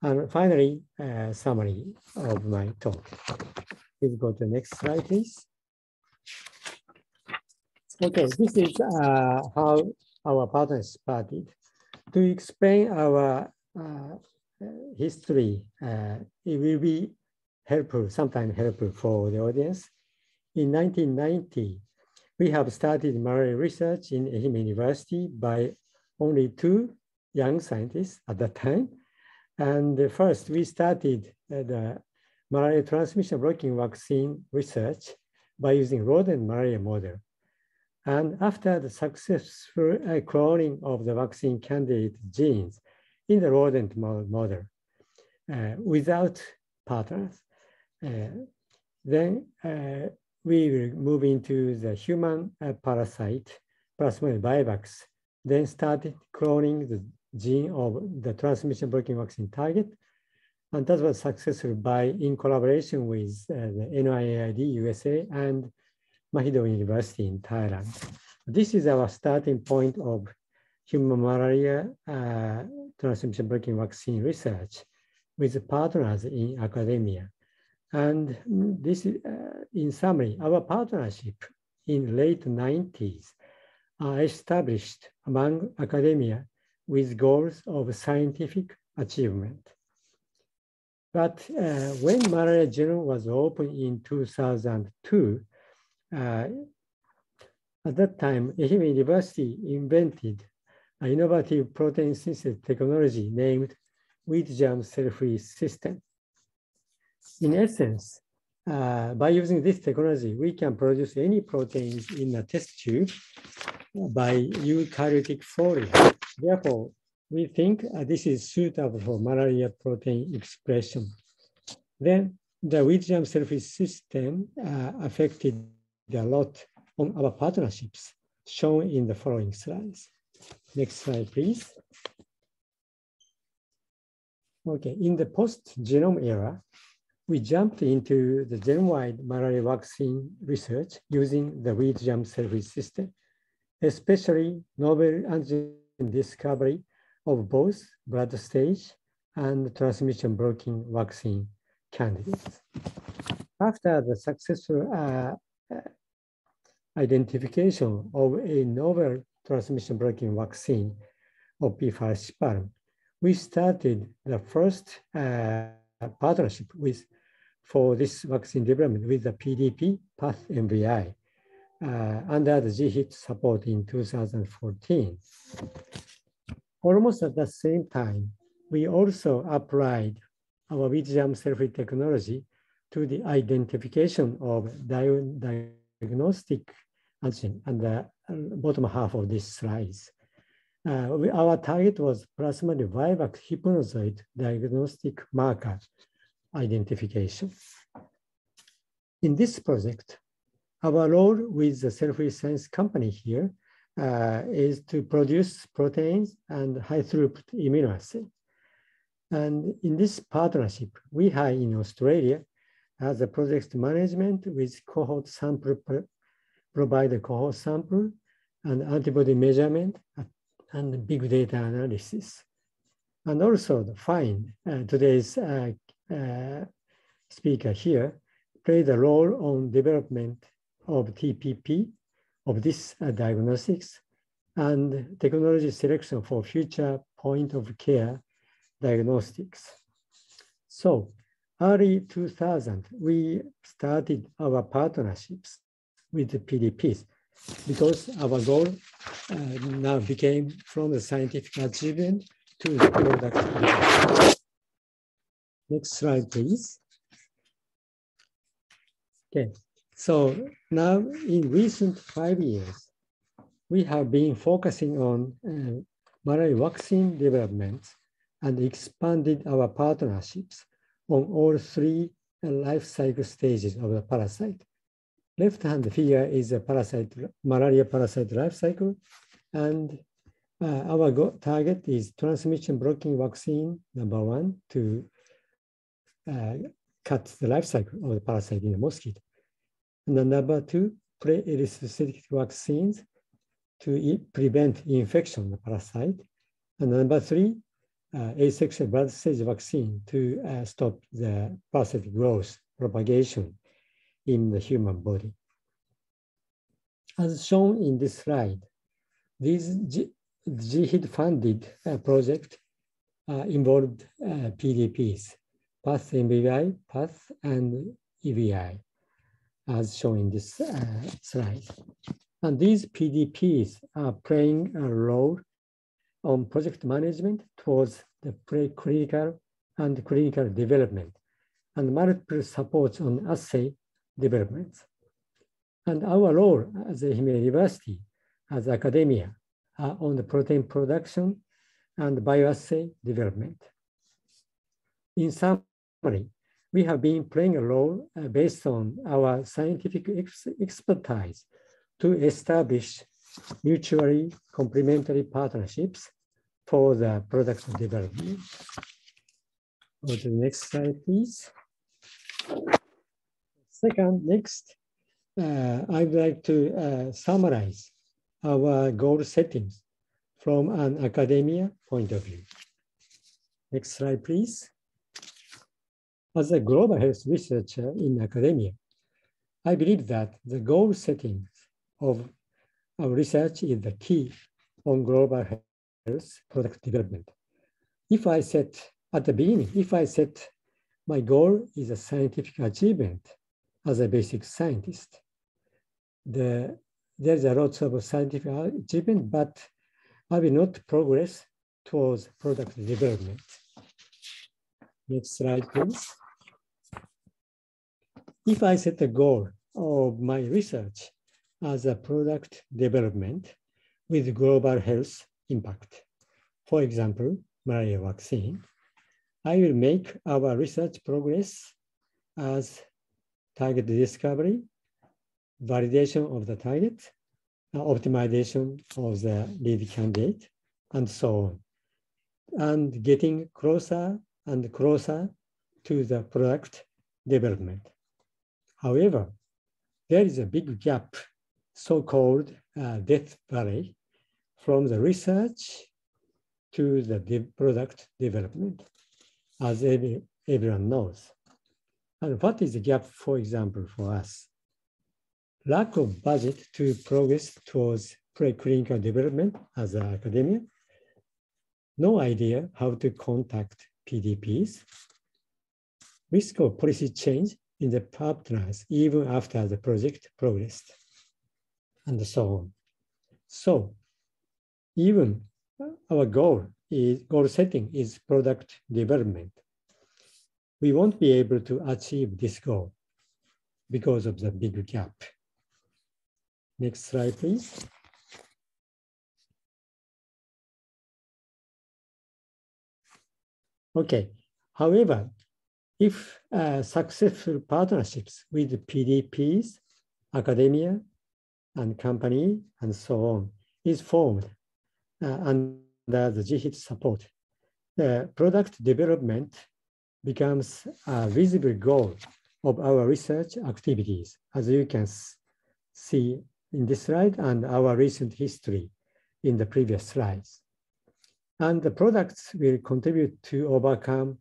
And finally, uh, summary of my talk. Please go to the next slide, please. Okay, this is uh, how our partners started. To explain our uh, history, uh, it will be helpful, sometimes helpful for the audience. In 1990, we have started malaria research in Ehime University by only two young scientists at that time. And first, we started uh, the malaria transmission blocking vaccine research by using rodent malaria model. And after the successful uh, cloning of the vaccine candidate genes in the rodent model uh, without partners, uh, then we will move into the human parasite, Plasmodium vivax, then started cloning the gene of the transmission blocking vaccine target. And that was successful by, in collaboration with uh, the NIAID USA and Mahidol University in Thailand. This is our starting point of human malaria uh, transmission blocking vaccine research with partners in academia. And this uh, in summary, our partnership in late 90s are established among academia with goals of scientific achievement. But uh, when malaria genome was opened in 2002, uh, at that time, Ehime University invented an innovative protein synthesis technology named wheat germ cell-free system. In essence, uh, by using this technology, we can produce any proteins in a test tube by eukaryotic folia. Therefore, we think uh, this is suitable for malaria protein expression. Then the wheat germ cell-free system uh, affected a lot on our partnerships shown in the following slides. Next slide, please. Okay, in the post-genome era, we jumped into the genome-wide malaria vaccine research using the wheat cell-free system, especially novel antigen discovery of both blood stage and transmission blocking vaccine candidates. After the successful uh, identification of a novel transmission blocking vaccine falciparum, we started the first uh, partnership with for this vaccine development with the PDP Path MVI uh, under the GHIT support in 2014. Almost at the same time, we also applied our VITJAM cell-free technology to the identification of diagnostic antigen and the bottom half of this slide. Uh, we, our target was plasmid vivax hypnozoid diagnostic marker identification. In this project, our role with the science company here uh, is to produce proteins and high throughput immunoassay. And in this partnership, we have in Australia as a project management with cohort sample, provide a cohort sample and antibody measurement and big data analysis. And also the FIND, uh, today's uh, uh, speaker here, played a role on development of TPP of this uh, diagnostics and technology selection for future point of care diagnostics. So early 2000, we started our partnerships with the PDPs because our goal uh, now became from the scientific achievement to the product. Next slide, please. Okay, so now in recent five years, we have been focusing on uh, malaria vaccine development and expanded our partnerships on all three life cycle stages of the parasite. Left-hand figure is a parasite, malaria parasite life cycle. And uh, our target is transmission blocking vaccine, number one, to uh, cut the life cycle of the parasite in the mosquito. And then number two, pre-erythrocytic vaccines to prevent infection of the parasite. And number three, uh, asexual blood stage vaccine to uh, stop the parasite growth propagation in the human body. As shown in this slide, this GHIT funded uh, project involved PDPs, PATH MVI, PATH, and EVI, as shown in this uh, slide. And these PDPs are playing a role on project management towards the preclinical and clinical development and multiple supports on assay developments. And our role as a University, as academia, are on the protein production and bioassay development. In summary, we have been playing a role uh, based on our scientific ex expertise to establish mutually complementary partnerships for the product development. Go to the next slide, please. Second, next, uh, I'd like to uh, summarize our goal settings from an academia point of view. Next slide, please. As a global health researcher in academia, I believe that the goal settings of our research is the key on global health product development. If I set at the beginning, if I set my goal is a scientific achievement as a basic scientist, the, there's a lot of scientific achievement, but I will not progress towards product development. Next slide, please. If I set a goal of my research as a product development with global health impact, for example, malaria vaccine, I will make our research progress as target discovery validation of the target, uh, optimization of the lead candidate, and so on. And getting closer and closer to the product development. However, there is a big gap, so-called uh, death valley, from the research to the de product development, as every, everyone knows. And what is the gap, for example, for us? lack of budget to progress towards preclinical development as an academia, no idea how to contact PDPs, risk of policy change in the partners even after the project progressed, and so on. So even our goal is goal setting is product development. We won't be able to achieve this goal because of the big gap. Next slide, please. Okay, however, if uh, successful partnerships with PDPs, academia, and company, and so on, is formed uh, under the GHIT support, the product development becomes a visible goal of our research activities, as you can see in this slide and our recent history in the previous slides. And the products will contribute to overcome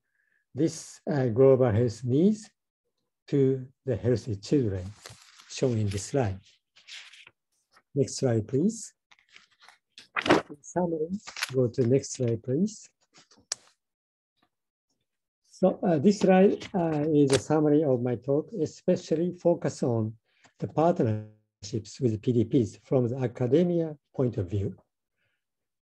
this uh, global health needs to the healthy children shown in this slide. Next slide, please. summary, go to next slide, please. So uh, this slide uh, is a summary of my talk, especially focus on the partnerships with PDPs from the academia point of view.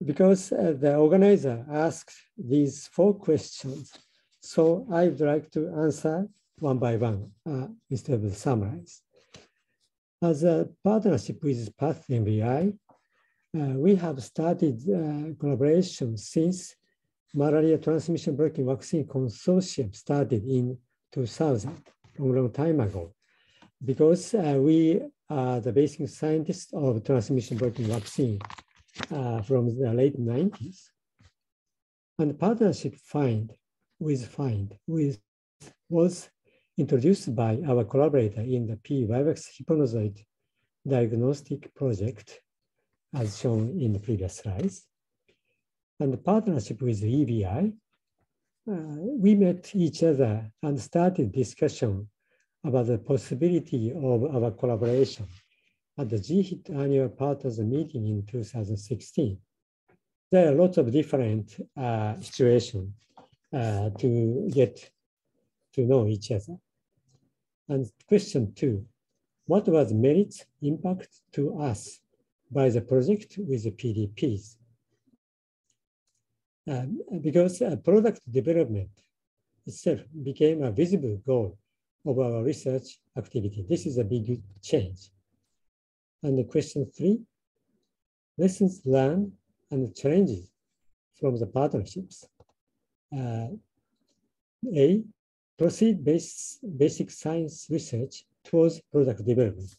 Because uh, the organizer asked these four questions, so I'd like to answer one by one uh, instead of summarize. As a partnership with PATH MVI, uh, we have started uh, collaboration since malaria transmission blocking vaccine consortium started in 2000, long, long time ago, because uh, we are the basic scientists of transmission blocking vaccine uh, from the late 90s. And partnership FIND with FIND with, was introduced by our collaborator in the P-Vivax hypnozoid diagnostic project, as shown in the previous slides and the partnership with EBI, uh, we met each other and started discussion about the possibility of our collaboration at the GHIT annual partners meeting in 2016. There are lots of different uh, situations uh, to get to know each other. And question two, what was merit impact to us by the project with the PDPs? Um, because uh, product development itself became a visible goal of our research activity. This is a big change. And the question three, lessons learned and challenges from the partnerships. Uh, A, proceed base, basic science research towards product development.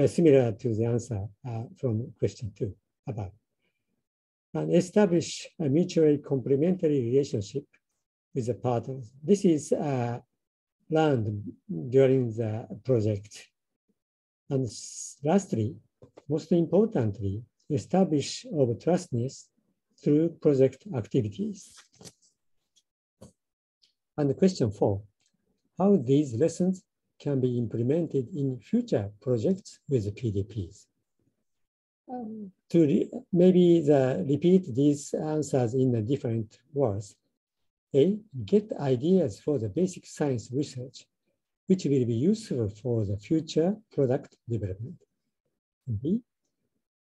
Uh, similar to the answer uh, from question two above and establish a mutually complementary relationship with the partners. This is uh, learned during the project. And lastly, most importantly, establish of trustness through project activities. And question four, how these lessons can be implemented in future projects with PDPs um, to maybe the, repeat these answers in a different words. A, get ideas for the basic science research, which will be useful for the future product development. B,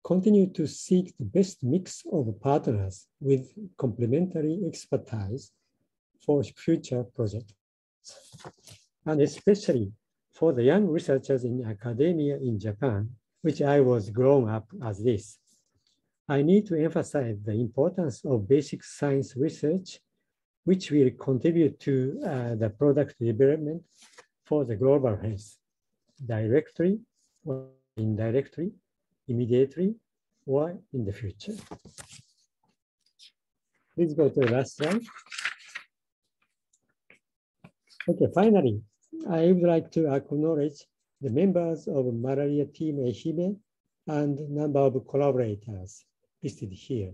continue to seek the best mix of partners with complementary expertise for future projects. And especially for the young researchers in academia in Japan, which I was grown up as this. I need to emphasize the importance of basic science research, which will contribute to uh, the product development for the global health, directly or indirectly, immediately, or in the future. Please go to the last slide. Okay, finally, I would like to acknowledge the members of Malaria Team Ehime and number of collaborators listed here.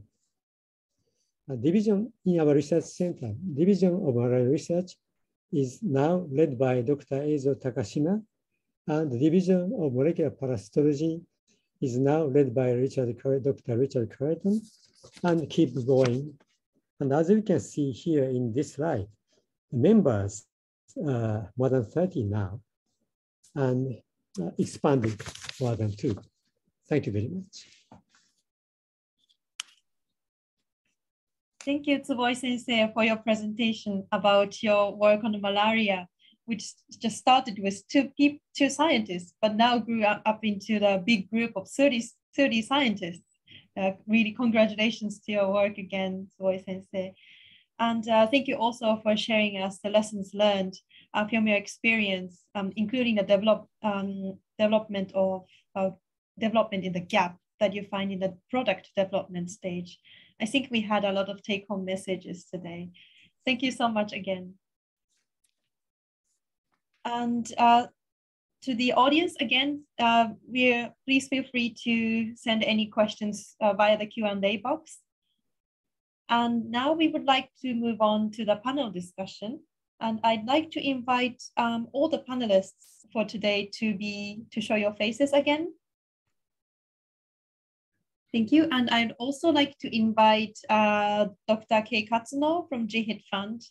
A division in our research center, Division of Malaria Research is now led by Dr. Eizo Takashima, and the Division of Molecular Parasitology is now led by Richard, Dr. Richard Curtin, and keep going And as you can see here in this slide, the members, uh, more than 30 now, and uh, expanded more than two. Thank you very much. Thank you, Tsuboi Sensei, for your presentation about your work on malaria, which just started with two people, two scientists, but now grew up into the big group of 30, 30 scientists. Uh, really, congratulations to your work again, Tsuboi Sensei. And uh, thank you also for sharing us the lessons learned uh, from your experience, um, including the develop, um, development of development in the gap that you find in the product development stage. I think we had a lot of take home messages today. Thank you so much again. And uh, to the audience again, uh, we please feel free to send any questions uh, via the Q&A box. And now we would like to move on to the panel discussion. And I'd like to invite um, all the panelists for today to be to show your faces again. Thank you. And I'd also like to invite uh, Dr. Kei Katsuno from GHIT Fund.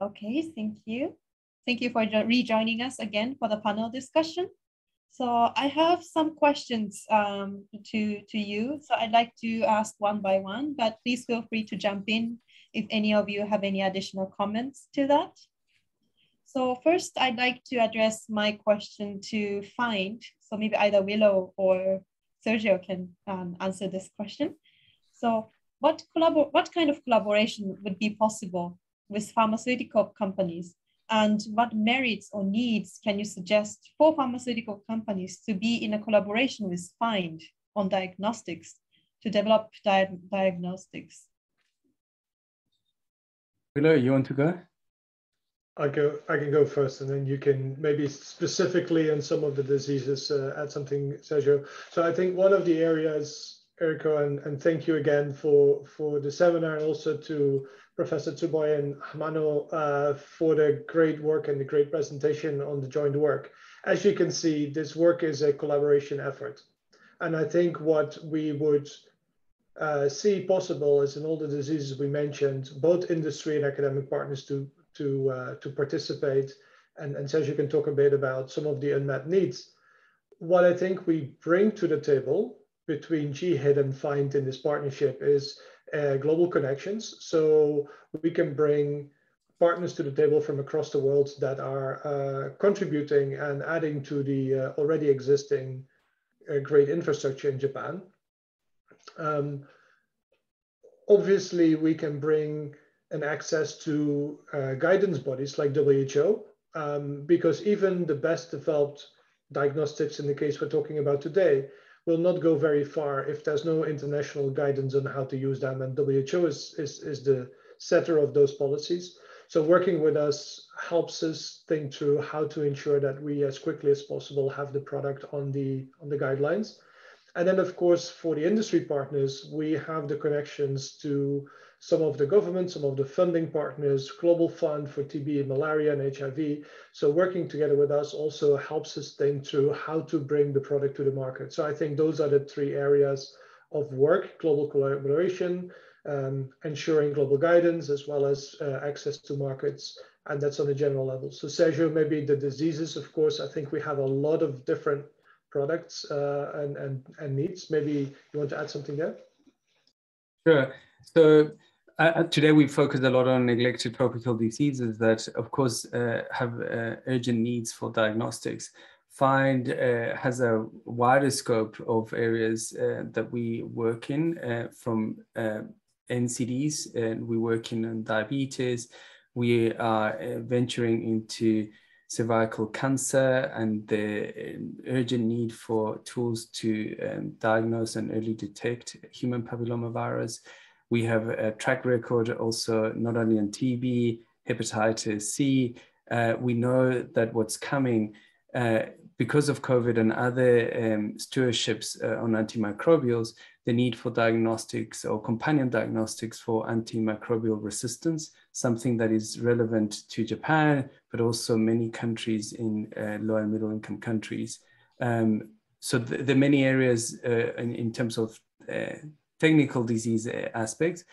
Okay, thank you. Thank you for rejoining us again for the panel discussion. So I have some questions um, to, to you. So I'd like to ask one by one, but please feel free to jump in if any of you have any additional comments to that. So first, I'd like to address my question to FIND. So maybe either Willo or Sergio can um, answer this question. So what, collabor what kind of collaboration would be possible with pharmaceutical companies? And what merits or needs can you suggest for pharmaceutical companies to be in a collaboration with FIND on diagnostics to develop di diagnostics? Willo, you want to go? I go. I can go first, and then you can maybe specifically in some of the diseases uh, add something, Sergio. So I think one of the areas, Eriko, and, and thank you again for for the seminar, and also to Professor Tsuboi and Hamano uh, for the great work and the great presentation on the joint work. As you can see, this work is a collaboration effort, and I think what we would uh, see possible is in all the diseases we mentioned, both industry and academic partners to to uh, to participate. And, and Sergio can talk a bit about some of the unmet needs. What I think we bring to the table between GHIT and FIND in this partnership is uh, global connections. So we can bring partners to the table from across the world that are uh, contributing and adding to the uh, already existing uh, great infrastructure in Japan. Um, obviously, we can bring an access to guidance bodies like WHO, um, because even the best developed diagnostics in the case we're talking about today will not go very far if there's no international guidance on how to use them. And WHO is, is, is the setter of those policies. So working with us helps us think through how to ensure that we as quickly as possible have the product on the on the guidelines. And then of course for the industry partners, we have the connections to some of the government, some of the funding partners, Global Fund for TB, malaria, and HIV. So working together with us also helps us think through how to bring the product to the market. So I think those are the three areas of work, global collaboration, um, ensuring global guidance, as well as uh, access to markets. And that's on a general level. So Sergio, maybe the diseases, of course, I think we have a lot of different products uh, and, and, and needs. Maybe you want to add something there? Sure. So uh, today we focus a lot on neglected tropical diseases that, of course, uh, have uh, urgent needs for diagnostics. FIND uh, has a wider scope of areas uh, that we work in, uh, from NCDs, and we work in diabetes. We are venturing into cervical cancer and the urgent need for tools to um, diagnose and early detect human papillomavirus. We have a track record also not only on TB, hepatitis C. Uh, we know that what's coming uh, because of COVID and other um, stewardships uh, on antimicrobials, the need for diagnostics or companion diagnostics for antimicrobial resistance, something that is relevant to Japan, but also many countries in uh, low and middle income countries. Um, so the, the, many areas uh, in, in, terms of uh, technical disease uh, aspects,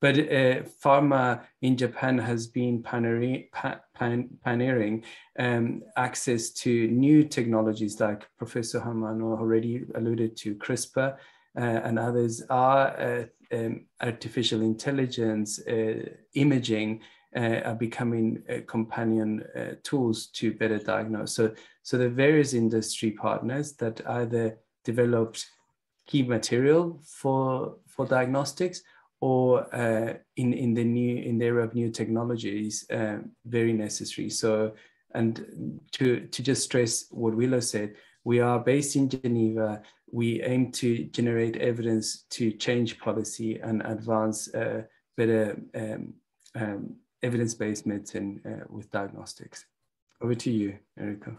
but uh, pharma in Japan has been pioneering, um, access to new technologies like Professor Hamano already alluded to, CRISPR uh, and others are uh, um, artificial intelligence, uh, imaging, uh, are becoming uh, companion uh, tools to better diagnose. So, so the various industry partners that either developed key material for for diagnostics or uh, in in the new in the area of new technologies uh, very necessary. So and to to just stress what Willo said we are based in Geneva. We aim to generate evidence to change policy and advance uh, better um, um, evidence-based medicine uh, with diagnostics. Over to you Eriko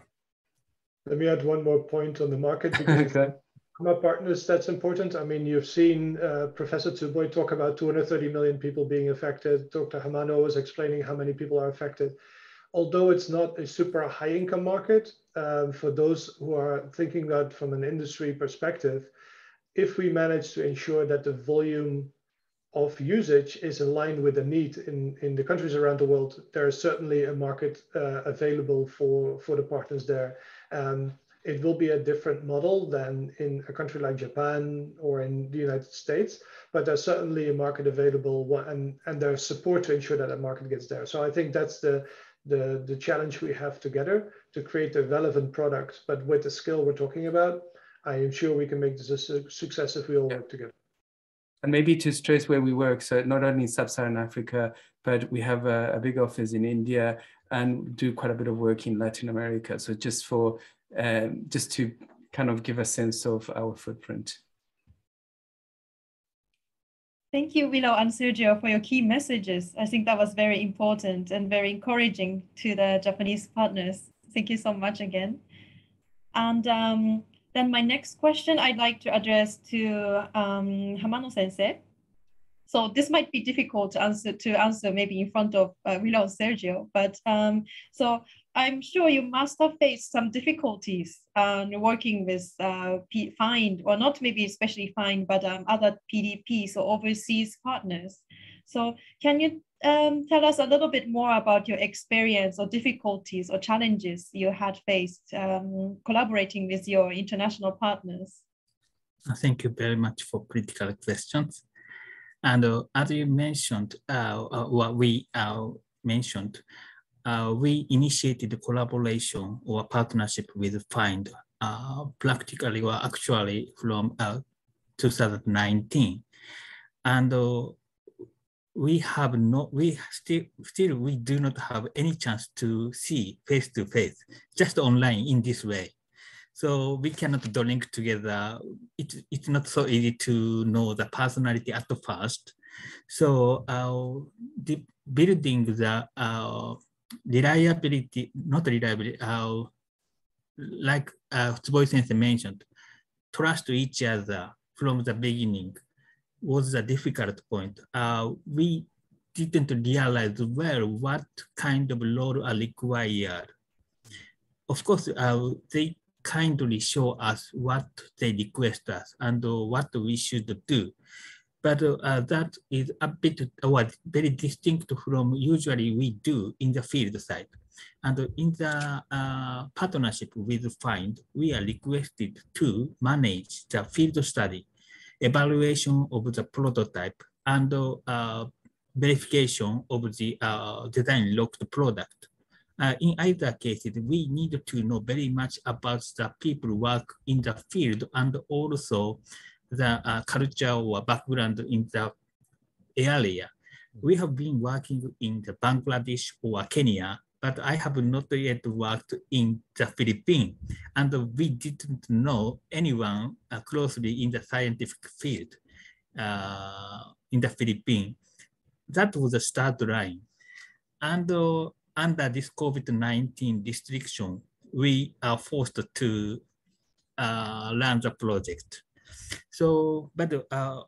let me add one more point on the market <laughs> because my partners, that's important. I mean, you've seen uh, Professor Tsuboi talk about 230 million people being affected. Dr. Hamano was explaining how many people are affected. Although it's not a super high income market, um, for those who are thinking that from an industry perspective, if we manage to ensure that the volume of usage is in line with the need in, in the countries around the world, there is certainly a market uh, available for, for the partners there. Um, it will be a different model than in a country like Japan or in the United States, but there's certainly a market available and, and there's support to ensure that that market gets there. So I think that's the, the, the challenge we have together to create a relevant product, but with the skill we're talking about, I am sure we can make this a success if we all yeah. work together. And maybe to stress where we work, so not only in sub-Saharan Africa, but we have a, a big office in India and do quite a bit of work in Latin America. So just for um, just to kind of give a sense of our footprint. Thank you, Willo and Sergio, for your key messages. I think that was very important and very encouraging to the Japanese partners. Thank you so much again. And um, then my next question I'd like to address to um, Hamano Sensei. So this might be difficult to answer to answer maybe in front of uh, Willo and Sergio, but um, so I'm sure you must have faced some difficulties um, working with uh, P- FIND, or not maybe especially FIND, but um, other PDPs or overseas partners. So can you um, tell us a little bit more about your experience or difficulties or challenges you had faced um, collaborating with your international partners? Thank you very much for critical questions. And uh, as you mentioned, uh, uh what we uh, mentioned, uh, we initiated collaboration or partnership with FIND uh, practically or actually from uh, 2019. And uh, we have not, we still, still we do not have any chance to see face to face, just online in this way. So we cannot link together. It, it's not so easy to know the personality at the first. So uh, the building the uh, reliability, not reliability, uh, like uh, sensei mentioned, trust each other from the beginning was a difficult point. Uh, we didn't realize well what kind of role are required. Of course, uh, they kindly show us what they request us and what we should do but uh, that is a bit uh, very distinct from usually we do in the field side. And in the uh, partnership with FIND, we are requested to manage the field study, evaluation of the prototype, and uh, verification of the uh, design locked product. Uh, in either cases, we need to know very much about the people work in the field and also the uh, culture or background in the area. We have been working in the Bangladesh or Kenya, but I have not yet worked in the Philippines. And we didn't know anyone uh, closely in the scientific field uh, in the Philippines. That was the start line. And uh, under this COVID-19 restriction, we are forced to uh, run the project. So, but uh,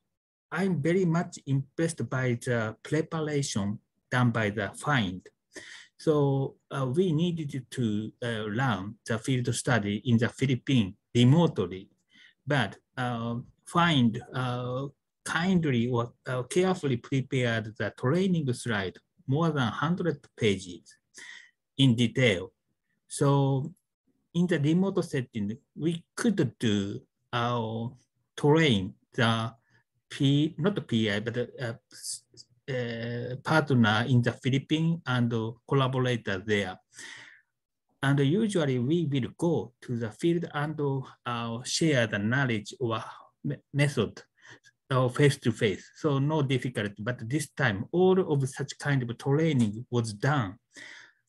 I'm very much impressed by the preparation done by the FIND. So uh, we needed to uh, run the field study in the Philippines remotely, but uh, FIND uh, kindly or uh, carefully prepared the training slide, more than 100 pages in detail. So in the remote setting, we could do our train the P, not the PI, but uh, partner in the Philippines and collaborator there. And usually we will go to the field and uh, share the knowledge or method or face to face. So no difficulty, but this time all of such kind of training was done.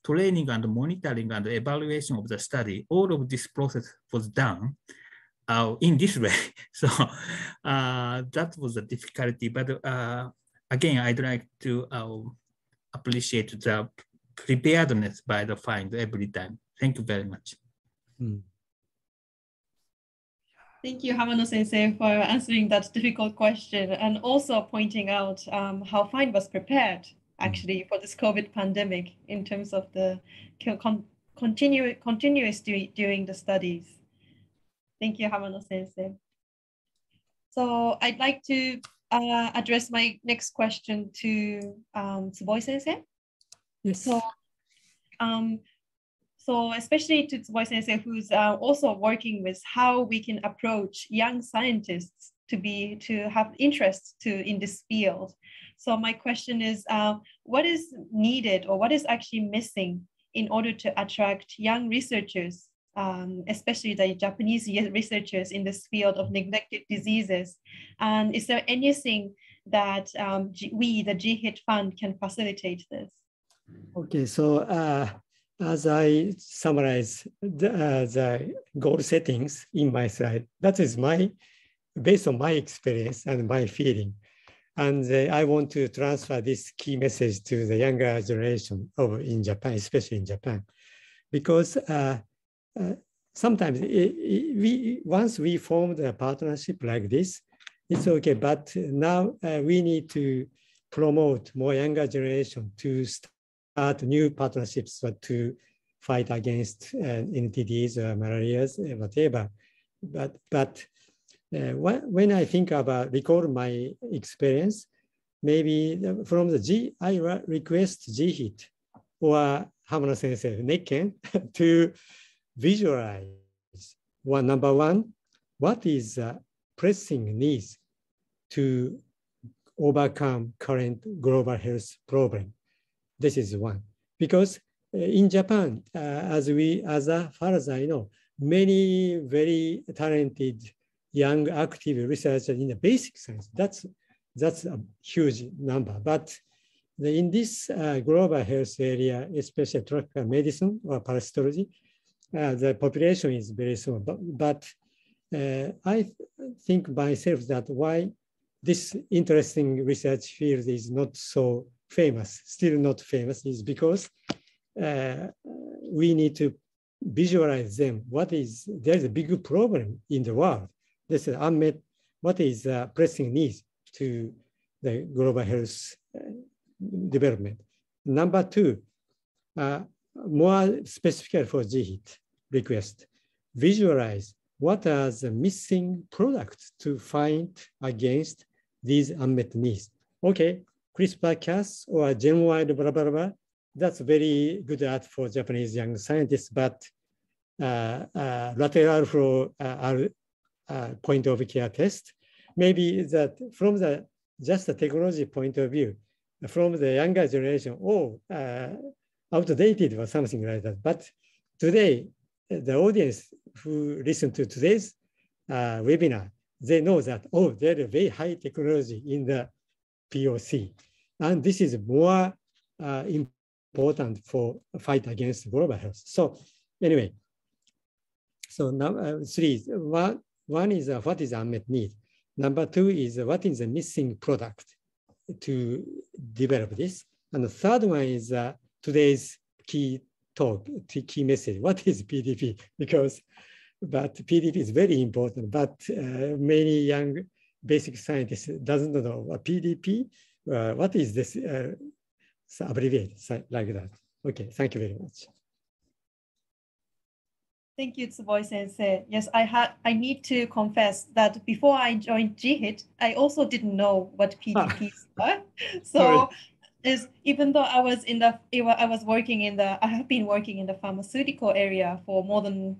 Training and monitoring and evaluation of the study, all of this process was done uh, in this <laughs> way. So uh, that was a difficulty, but uh, again, I'd like to uh, appreciate the preparedness by the FIND every time. Thank you very much. Mm. Thank you, Hamano Sensei, for answering that difficult question and also pointing out um, how FIND was prepared actually for this COVID pandemic in terms of the con continue, continuous do during the studies. Thank you, Hamano Sensei. So I'd like to uh, address my next question to um, Tsuboi Sensei. Yes. So um, so especially to Tsuboi Sensei, who's uh, also working with how we can approach young scientists to be to have interest to in this field. So my question is, uh, what is needed or what is actually missing in order to attract young researchers, um, especially the Japanese researchers in this field of neglected diseases? And is there anything that um, we, the GHIT Fund, can facilitate this? Okay, so uh, as I summarize the, uh, the goal settings in my slide, that is my, based on my experience and my feeling. And uh, I want to transfer this key message to the younger generation of in Japan, especially in Japan, because uh, sometimes it, it, we once we formed a partnership like this, it's okay. But now uh, we need to promote more younger generation to start new partnerships to fight against uh, NTDs or malarias, uh, whatever. But, but uh, when I think about, recall my experience, maybe from the G, I request GHIT or Hamano Sensei, Nekken, <laughs> to visualize one, number one, what is uh, pressing needs to overcome current global health problem. This is one. Because uh, in Japan, uh, as we, as far as I know, many very talented young active researchers in the basic science. That's that's a huge number. But the, in this uh, global health area, especially tropical medicine or parasitology, uh, the population is very small. But, but uh, I th think myself that why this interesting research field is not so famous, still not famous, is because uh, we need to visualize them. What is, there's a big problem in the world. This is unmet, what is uh, pressing needs to the global health uh, development. Number two, uh, more specifically for GHIT request, visualize what are the missing products to find against these unmet needs. Okay, CRISPR-Cas or GenWide, blah, blah, blah, that's very good art for Japanese young scientists, but uh, uh, lateral flow uh, uh, point of care test, maybe that from the just the technology point of view, from the younger generation, oh, uh, outdated or something like that. But today, the audience who listen to today's uh, webinar, they know that, oh, there's a very high technology in the POC. And this is more uh, important for fight against global health. So anyway, so now uh, three, one, one is uh, what is unmet need. Number two is uh, what is the missing product to develop this. And the third one is uh, today's key talk, key message. What is PDP? <laughs> Because, but PDP is very important, but uh, many young basic scientists doesn't know what PDP, uh, what is this uh, abbreviate like that. Okay, thank you very much. Thank you, Tsuboi Sensei. Yes, I had. I need to confess that before I joined GHIT, I also didn't know what PDPs were. <laughs> So, is even though I was in the, I was working in the, I have been working in the pharmaceutical area for more than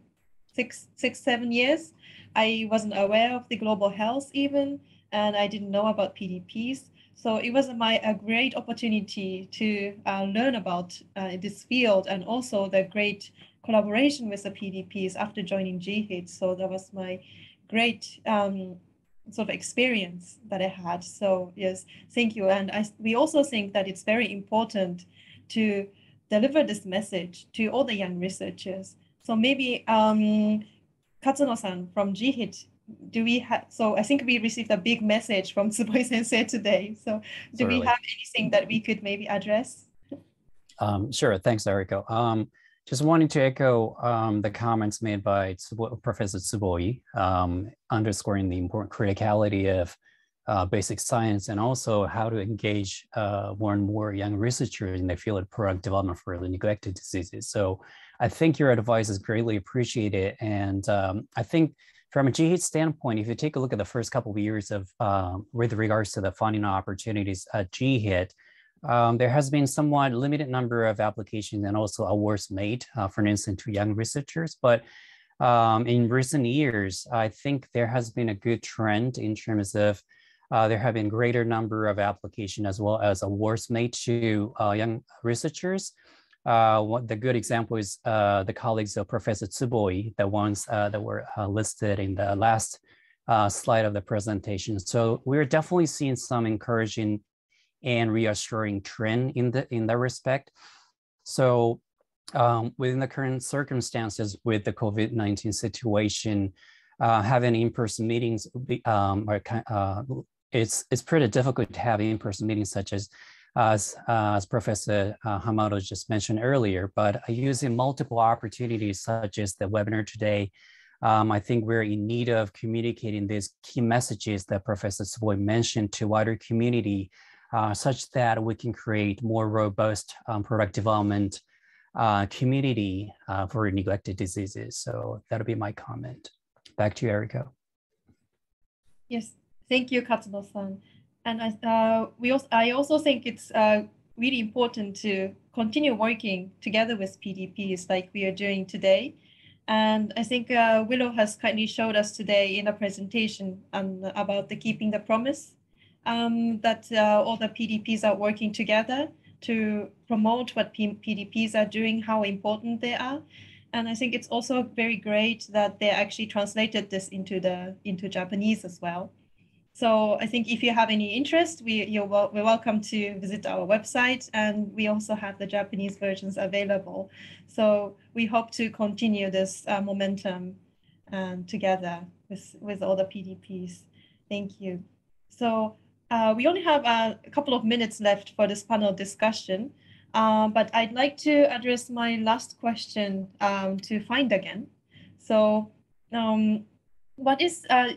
six, six, seven years. I wasn't aware of the global health even, and I didn't know about PDPs. So it was my a great opportunity to uh, learn about uh, this field and also the great collaboration with the PDPs after joining GHIT. So that was my great um, sort of experience that I had. So yes, thank you. And I, we also think that it's very important to deliver this message to all the young researchers. So maybe um, Katsuno-san from GHIT, do we have, so I think we received a big message from <laughs> Tsuboi Sensei today. So do Certainly. we have anything that we could maybe address? Um, sure, thanks, Eriko. Um, just wanting to echo um, the comments made by Tsubo Professor Tsuboi, um, underscoring the important criticality of uh, basic science and also how to engage uh, more and more young researchers in the field of product development for the neglected diseases. So I think your advice is greatly appreciated. And um, I think from a GHIT standpoint, if you take a look at the first couple of years of um, with regards to the funding opportunities at GHIT, um, there has been somewhat limited number of applications and also awards made, uh, for instance, to young researchers. But um, in recent years, I think there has been a good trend in terms of uh, there have been greater number of applications as well as awards made to uh, young researchers. Uh, what the good example is uh, the colleagues of Professor Tsuboi, the ones uh, that were listed in the last slide of the presentation. So we're definitely seeing some encouraging and reassuring trend in the in that respect. So um, within the current circumstances with the COVID-19 situation, uh, having in-person meetings um, are, uh, it's it's pretty difficult to have in-person meetings such as as, uh, as Professor uh, Hamano just mentioned earlier, but using multiple opportunities such as the webinar today, um, I think we're in need of communicating these key messages that Professor Tsuboi mentioned to wider community uh, such that we can create more robust um, product development uh, community uh, for neglected diseases. So that'll be my comment. Back to you, Eriko. Yes, thank you, Katsuno-san. And I, uh, we also, I also think it's uh, really important to continue working together with PDPs like we are doing today. And I think Willo has kindly showed us today in the presentation um, about the keeping the promise um, that uh, all the PDPs are working together to promote what P PDPs are doing, how important they are. And I think it's also very great that they actually translated this into the into Japanese as well. So I think if you have any interest, we, you're, we're welcome to visit our website and we also have the Japanese versions available. So we hope to continue this uh, momentum um, together with, with all the PDPs. Thank you. So uh, we only have a couple of minutes left for this panel discussion, uh, but I'd like to address my last question um, to FIND again. So um, what is, uh,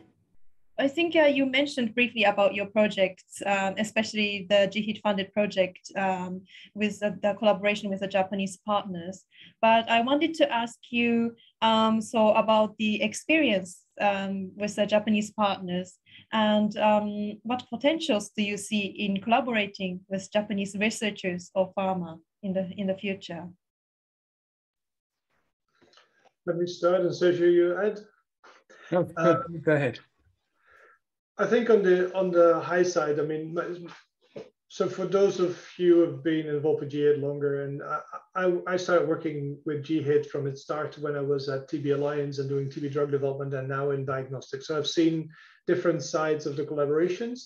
I think uh, you mentioned briefly about your projects, um, especially the GHIT funded project um, with the, the, collaboration with the Japanese partners. But I wanted to ask you um, so about the experience um, with the Japanese partners and um, what potentials do you see in collaborating with Japanese researchers or pharma in the, in the future? Let me start and Sergio, you add? No, uh, <laughs> go ahead. I think on the on the high side, I mean, so for those of you who have been involved with GHIT longer, and I, I, I, started working with GHIT from its start when I was at TB Alliance and doing TB drug development and now in diagnostics. So I've seen different sides of the collaborations.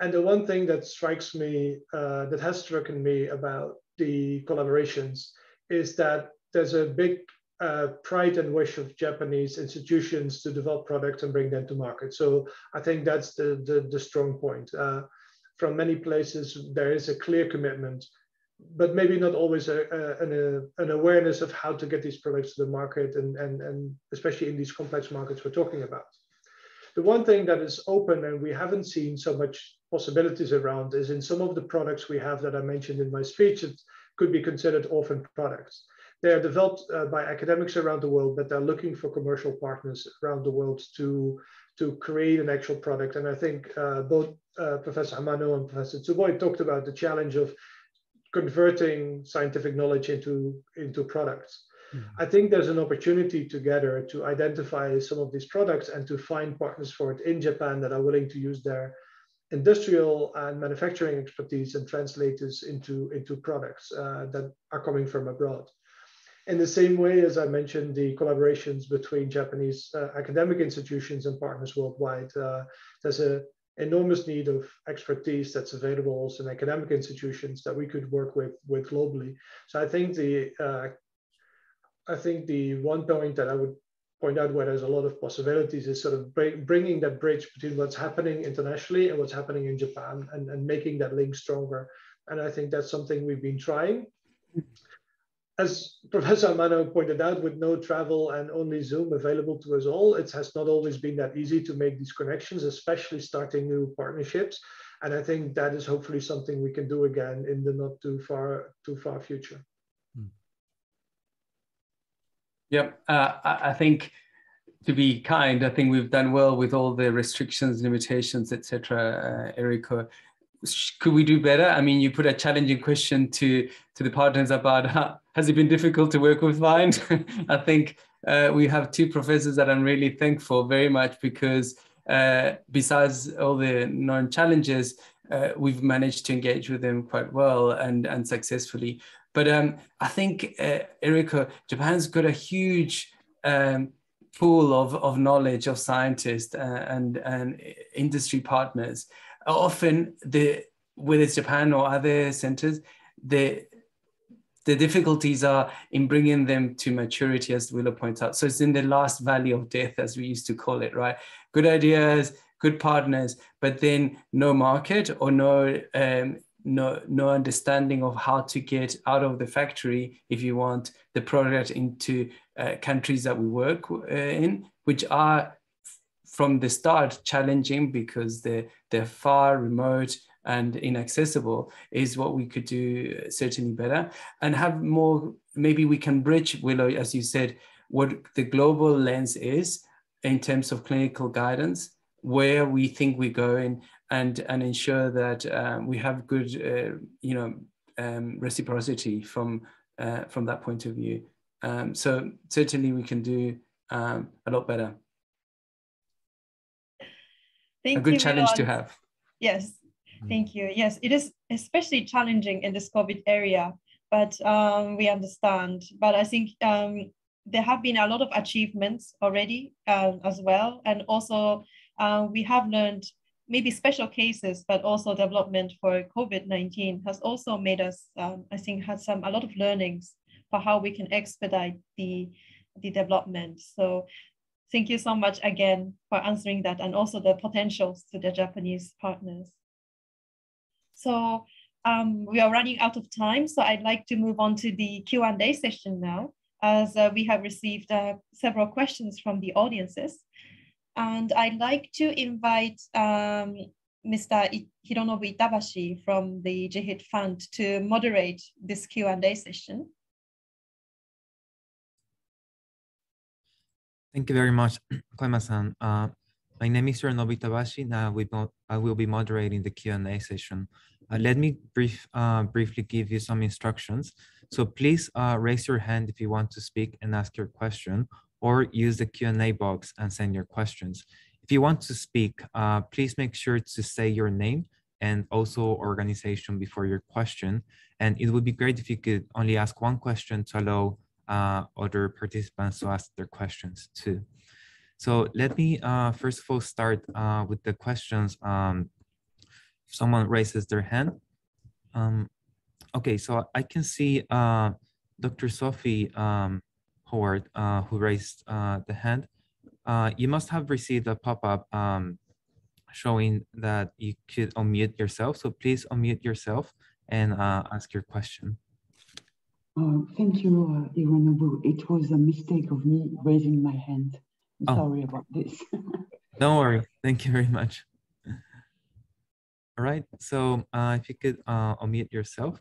And the one thing that strikes me, uh, that has struck me about the collaborations is that there's a big uh, pride and wish of Japanese institutions to develop products and bring them to market. So I think that's the, the, the strong point. Uh, from many places, there is a clear commitment, but maybe not always a, a, an, an awareness of how to get these products to the market and, and, and especially in these complex markets we're talking about. The one thing that is open and we haven't seen so much possibilities around is in some of the products we have that I mentioned in my speech, it could be considered orphan products. They are developed uh, by academics around the world, but they're looking for commercial partners around the world to, to create an actual product. And I think uh, both uh, Professor Hamano and Professor Tsuboi talked about the challenge of converting scientific knowledge into, into products. Mm-hmm. I think there's an opportunity together to identify some of these products and to find partners for it in Japan that are willing to use their industrial and manufacturing expertise and translate this into, into products uh, that are coming from abroad. In the same way as I mentioned, the collaborations between Japanese uh, academic institutions and partners worldwide, uh, there's an enormous need of expertise that's available also in academic institutions that we could work with, with globally. So I think the uh, I think the one point that I would point out where there's a lot of possibilities is sort of bringing that bridge between what's happening internationally and what's happening in Japan and, and making that link stronger. And I think that's something we've been trying. As Professor Hamano pointed out, with no travel and only Zoom available to us all, it has not always been that easy to make these connections, especially starting new partnerships. And I think that is hopefully something we can do again in the not too far too far future. Yep, uh, I think to be kind, I think we've done well with all the restrictions, limitations, etc. Uh, Eriko, could we do better? I mean, you put a challenging question to to the partners about how, has it been difficult to work with FIND? <laughs> I think uh, we have two professors that I'm really thankful very much because uh, besides all the known challenges, uh, we've managed to engage with them quite well and and successfully. But um, I think, uh, Eriko, Japan's got a huge um, pool of, of knowledge of scientists uh, and, and industry partners. Often, the whether it's Japan or other centers, the the difficulties are in bringing them to maturity, as Willo points out. So it's in the last valley of death, as we used to call it, right? Good ideas, good partners, but then no market or no um, no, no understanding of how to get out of the factory if you want the product into uh, countries that we work uh, in, which are from the start challenging because they're, they're far remote and inaccessible is what we could do certainly better and have more maybe we can bridge Willo as you said what the global lens is in terms of clinical guidance where we think we're going and and ensure that um, we have good uh, you know um, reciprocity from uh, from that point of view. Um, so certainly we can do um, a lot better. Thank a good challenge to have. Yes, mm. thank you. Yes, it is especially challenging in this COVID area, but um, we understand. But I think um, there have been a lot of achievements already uh, as well, and also uh, we have learned maybe special cases, but also development for COVID-19 has also made us, um, I think, had some a lot of learnings for how we can expedite the, the development. So thank you so much again for answering that and also the potentials to the Japanese partners. So um, we are running out of time, so I'd like to move on to the Q&A session now, as uh, we have received uh, several questions from the audiences. And I'd like to invite um, Mr. Hironobu Itabashi from the GHIT Fund to moderate this Q&A session. Thank you very much, <clears throat> Koima-san. Uh, my name is Hironobu Itabashi. Now we I will be moderating the Q&A session. Uh, let me brief, uh, briefly give you some instructions. So please uh, raise your hand if you want to speak and ask your question, or use the Q&A box and send your questions. If you want to speak, uh, please make sure to say your name and also organization before your question. And it would be great if you could only ask one question to allow uh, other participants to ask their questions too. So let me uh, first of all start uh, with the questions. Um, if someone raises their hand. Um, okay, so I can see uh, Dr. Sophie um, Howard, uh, who raised uh, the hand. Uh, you must have received a pop-up um, showing that you could unmute yourself. So please unmute yourself and uh, ask your question. Uh, thank you, uh. It was a mistake of me raising my hand. I'm oh. sorry about this. <laughs> Don't worry. Thank you very much. All right. So uh, if you could uh, unmute yourself.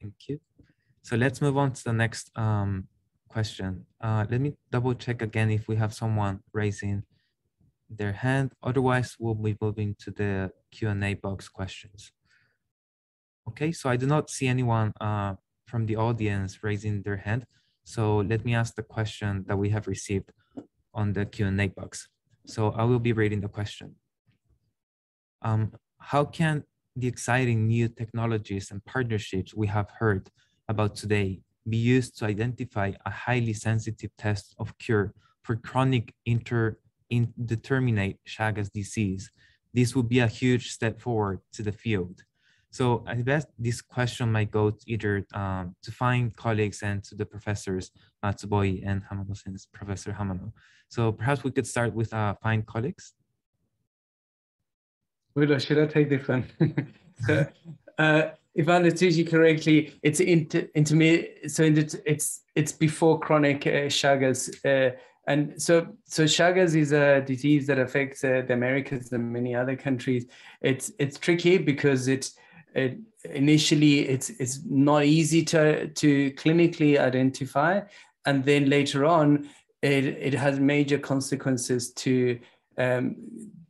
Thank you. So let's move on to the next um, question. Uh, let me double check again if we have someone raising their hand. Otherwise, we'll be moving to the Q&A box questions. Okay, so I do not see anyone uh, from the audience raising their hand. So let me ask the question that we have received on the Q&A box. So I will be reading the question. Um, how can the exciting new technologies and partnerships we have heard about today be used to identify a highly sensitive test of cure for chronic indeterminate Chagas disease? This would be a huge step forward to the field. So I bet this question might go to either um, to FIND colleagues and to the professors, uh, Tsuboi and Hamano since Professor Hamano. So perhaps we could start with uh, FIND colleagues. Wait, should I take this one? <laughs> uh, if I understood you correctly, it's inter, intermediate. So it's it's before chronic uh, Chagas, uh, and so so Chagas is a disease that affects uh, the Americas and many other countries. It's it's tricky because it's it, initially it's it's not easy to to clinically identify, and then later on, it it has major consequences to um,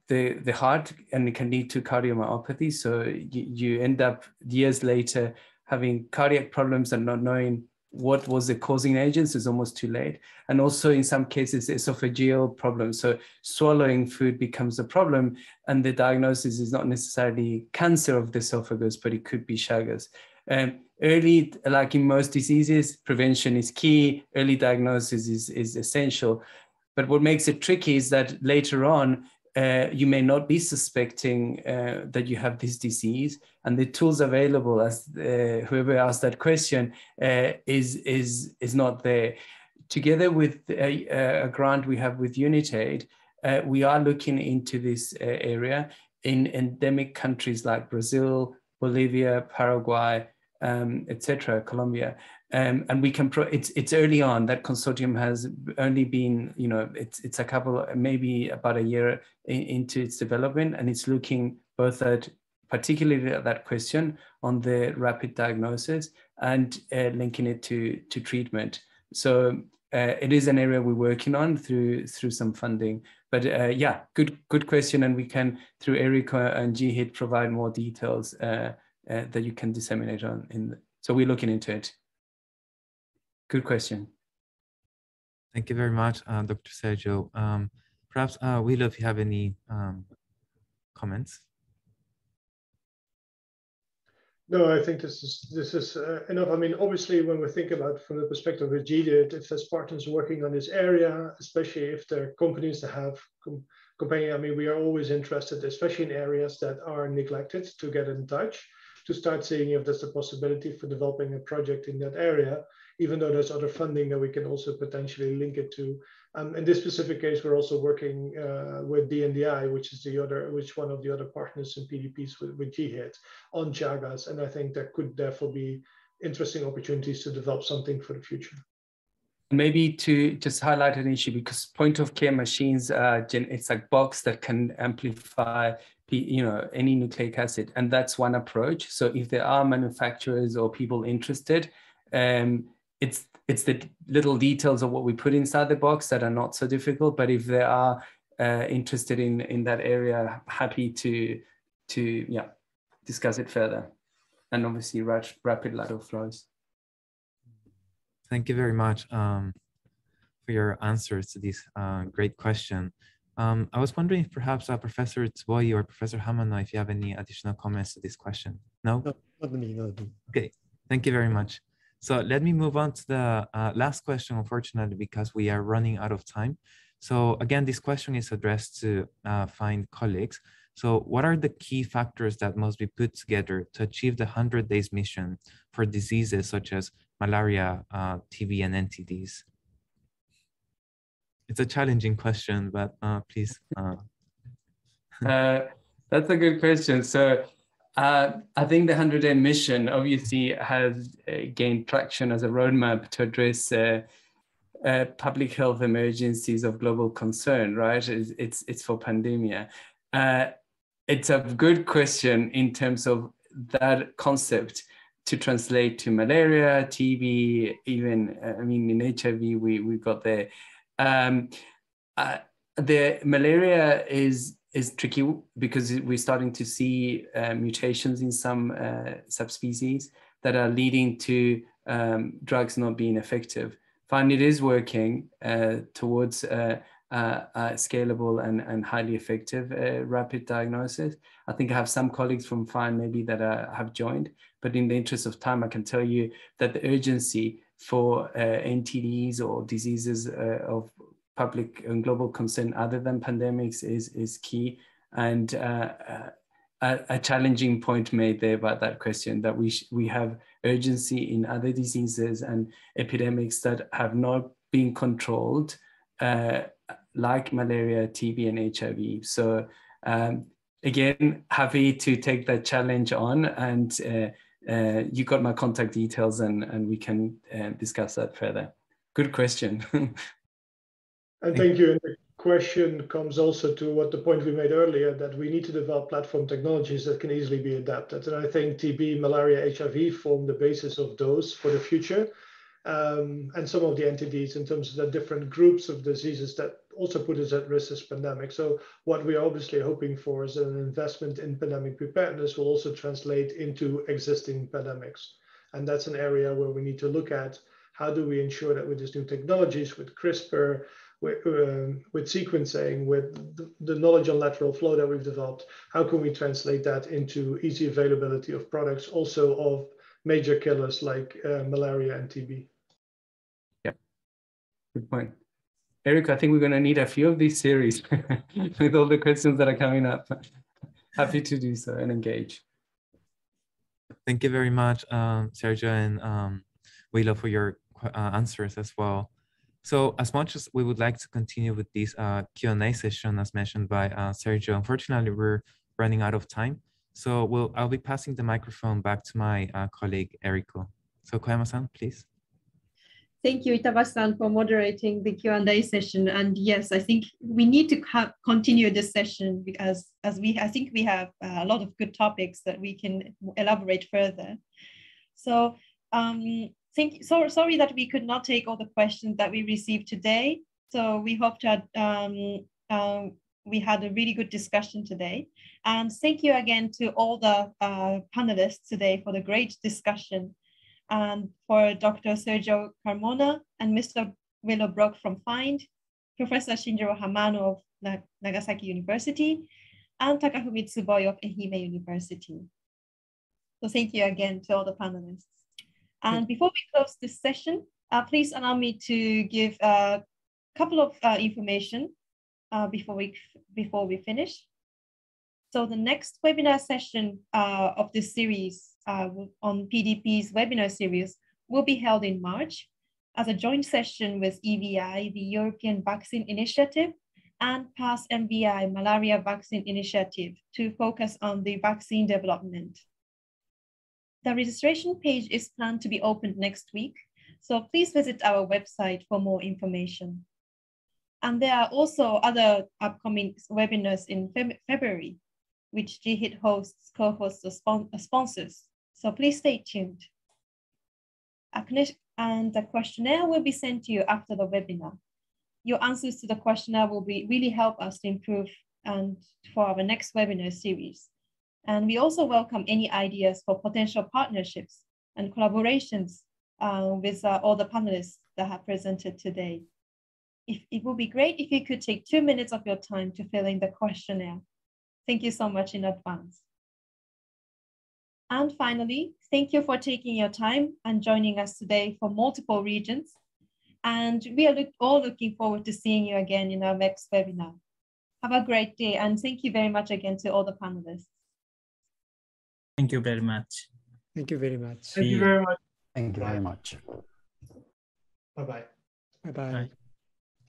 the the heart, and it can lead to cardiomyopathy. So you, you end up years later having cardiac problems and not knowing what was the causing agents is almost too late. And also in some cases, esophageal problems. So swallowing food becomes a problem and the diagnosis is not necessarily cancer of the esophagus, but it could be Chagas. Um, early, like in most diseases, prevention is key. Early diagnosis is, is essential. But what makes it tricky is that later on, uh, you may not be suspecting uh, that you have this disease. And the tools available as uh, whoever asked that question uh, is is is not there. Together with a, a grant we have with unitaid uh, we are looking into this uh, area in endemic countries like brazil bolivia paraguay um, etc colombia um, and we can pro it's it's early on. That consortium has only been you know it's it's a couple maybe about a year in, into its development and it's looking both at particularly at that question on the rapid diagnosis and uh, linking it to to treatment. So uh, it is an area we're working on through through some funding. But uh, yeah good good question and we can through Eriko and GHIT provide more details uh, uh, that you can disseminate on in the, so we're looking into it Good question. Thank you very much, uh, Dr. Sergio. Um, perhaps, uh, Willo, if you have any um, comments. No, I think this is this is uh, enough. I mean, obviously, when we think about from the perspective of GHIT, if there's partners working on this area, especially if there are companies that have com companion, I mean, we are always interested, especially in areas that are neglected, to get in touch, to start seeing if there's a possibility for developing a project in that area even though there's other funding that we can also potentially link it to. Um, in this specific case, we're also working uh, with DNDi, which is the other, which one of the other partners in PDPs with, with GHIT on Chagas. And I think there could therefore be interesting opportunities to develop something for the future. Maybe to just highlight an issue because point of care machines, uh, it's like box that can amplify you know any nucleic acid and that's one approach so if there are manufacturers or people interested um, it's it's the little details of what we put inside the box that are not so difficult. But if they are uh, interested in in that area, happy to to yeah discuss it further. And obviously, rapid lateral flows. Thank you very much um, for your answers to this uh, great question. Um, I was wondering if perhaps uh, Professor Tsuboi or Professor Hamano, if you have any additional comments to this question. No? No, not me, not me. Okay, thank you very much. So let me move on to the uh, last question, unfortunately, because we are running out of time. So again, this question is addressed to uh, FIND colleagues. So what are the key factors that must be put together to achieve the 100 days mission for diseases such as malaria, uh, TB, and NTDs? It's a challenging question, but uh, please. Uh. <laughs> uh, that's a good question. So uh, I think the 100 day mission obviously has uh, gained traction as a roadmap to address uh, uh public health emergencies of global concern, right? It's, it's, it's for pandemia. Uh, it's a good question in terms of that concept, to translate to malaria, TB, even, uh, I mean, in HIV, we, we got there. Um, the malaria is is tricky because we're starting to see uh, mutations in some uh, subspecies that are leading to um, drugs not being effective. FIND it is working uh, towards uh, scalable and, and highly effective uh, rapid diagnosis. I think I have some colleagues from FIND maybe that uh, have joined, but in the interest of time, I can tell you that the urgency for NTDs or diseases of public and global concern other than pandemics is, is key. And a, a, challenging point made there about that question that we, we have urgency in other diseases and epidemics that have not been controlled uh, like malaria, TB, and HIV. So um, again, happy to take that challenge on and uh, uh, you got my contact details and, and we can uh, discuss that further. Good question. <laughs> and thank you. And the question comes also to what the point we made earlier that we need to develop platform technologies that can easily be adapted. And I think TB, malaria, HIV form the basis of those for the future um, and some of the entities in terms of the different groups of diseases that also put us at risk as pandemic. So what we're obviously hoping for is an investment in pandemic preparedness will also translate into existing pandemics. And that's an area where we need to look at how do we ensure that with these new technologies, with CRISPR, with, uh, with sequencing, with the, the, knowledge on lateral flow that we've developed, how can we translate that into easy availability of products, also of major killers like uh, malaria and TB? Yeah, good point. Eric, I think we're going to need a few of these series <laughs> with all the questions that are coming up. <laughs> Happy to do so and engage. Thank you very much, um, Sergio and um, Willo, for your uh, answers as well. So as much as we would like to continue with this uh, Q&A session, as mentioned by uh, Sergio, unfortunately, we're running out of time. So we'll, I'll be passing the microphone back to my uh, colleague, Eriko. So Koyama-san, please. Thank you, Itabashi-san, for moderating the Q&A session. And yes, I think we need to continue this session because as we, I think we have uh, a lot of good topics that we can elaborate further. So um, think, so, sorry that we could not take all the questions that we received today. So we hope that um, um, we had a really good discussion today. And thank you again to all the uh, panelists today for the great discussion and for Dr. Sergio Carmona and Mr. Willo Brock from FIND, Professor Shinjiro Hamano of Nagasaki University, and Takafumi Tsuboi of Ehime University. So thank you again to all the panelists. And before we close this session, uh, please allow me to give a couple of uh, information uh, before, we, before we finish. So the next webinar session uh, of this series uh, on PDP's webinar series will be held in March as a joint session with EVI, the European Vaccine Initiative, and PATH MVI, Malaria Vaccine Initiative, to focus on the vaccine development. The registration page is planned to be opened next week, so please visit our website for more information. And there are also other upcoming webinars in February, which GHIT hosts, co-hosts, or sponsors. So please stay tuned. And the questionnaire will be sent to you after the webinar. Your answers to the questionnaire will be really help us to improve and for our next webinar series. And we also welcome any ideas for potential partnerships and collaborations uh, with uh, all the panelists that have presented today. If, it would be great if you could take two minutes of your time to fill in the questionnaire. Thank you so much in advance. And finally, thank you for taking your time and joining us today for multiple regions. And we are look, all looking forward to seeing you again in our next webinar. Have a great day and thank you very much again to all the panelists. Thank you very much. Thank you very much. Thank you very much. Thank you very much. Bye-bye. Bye-bye.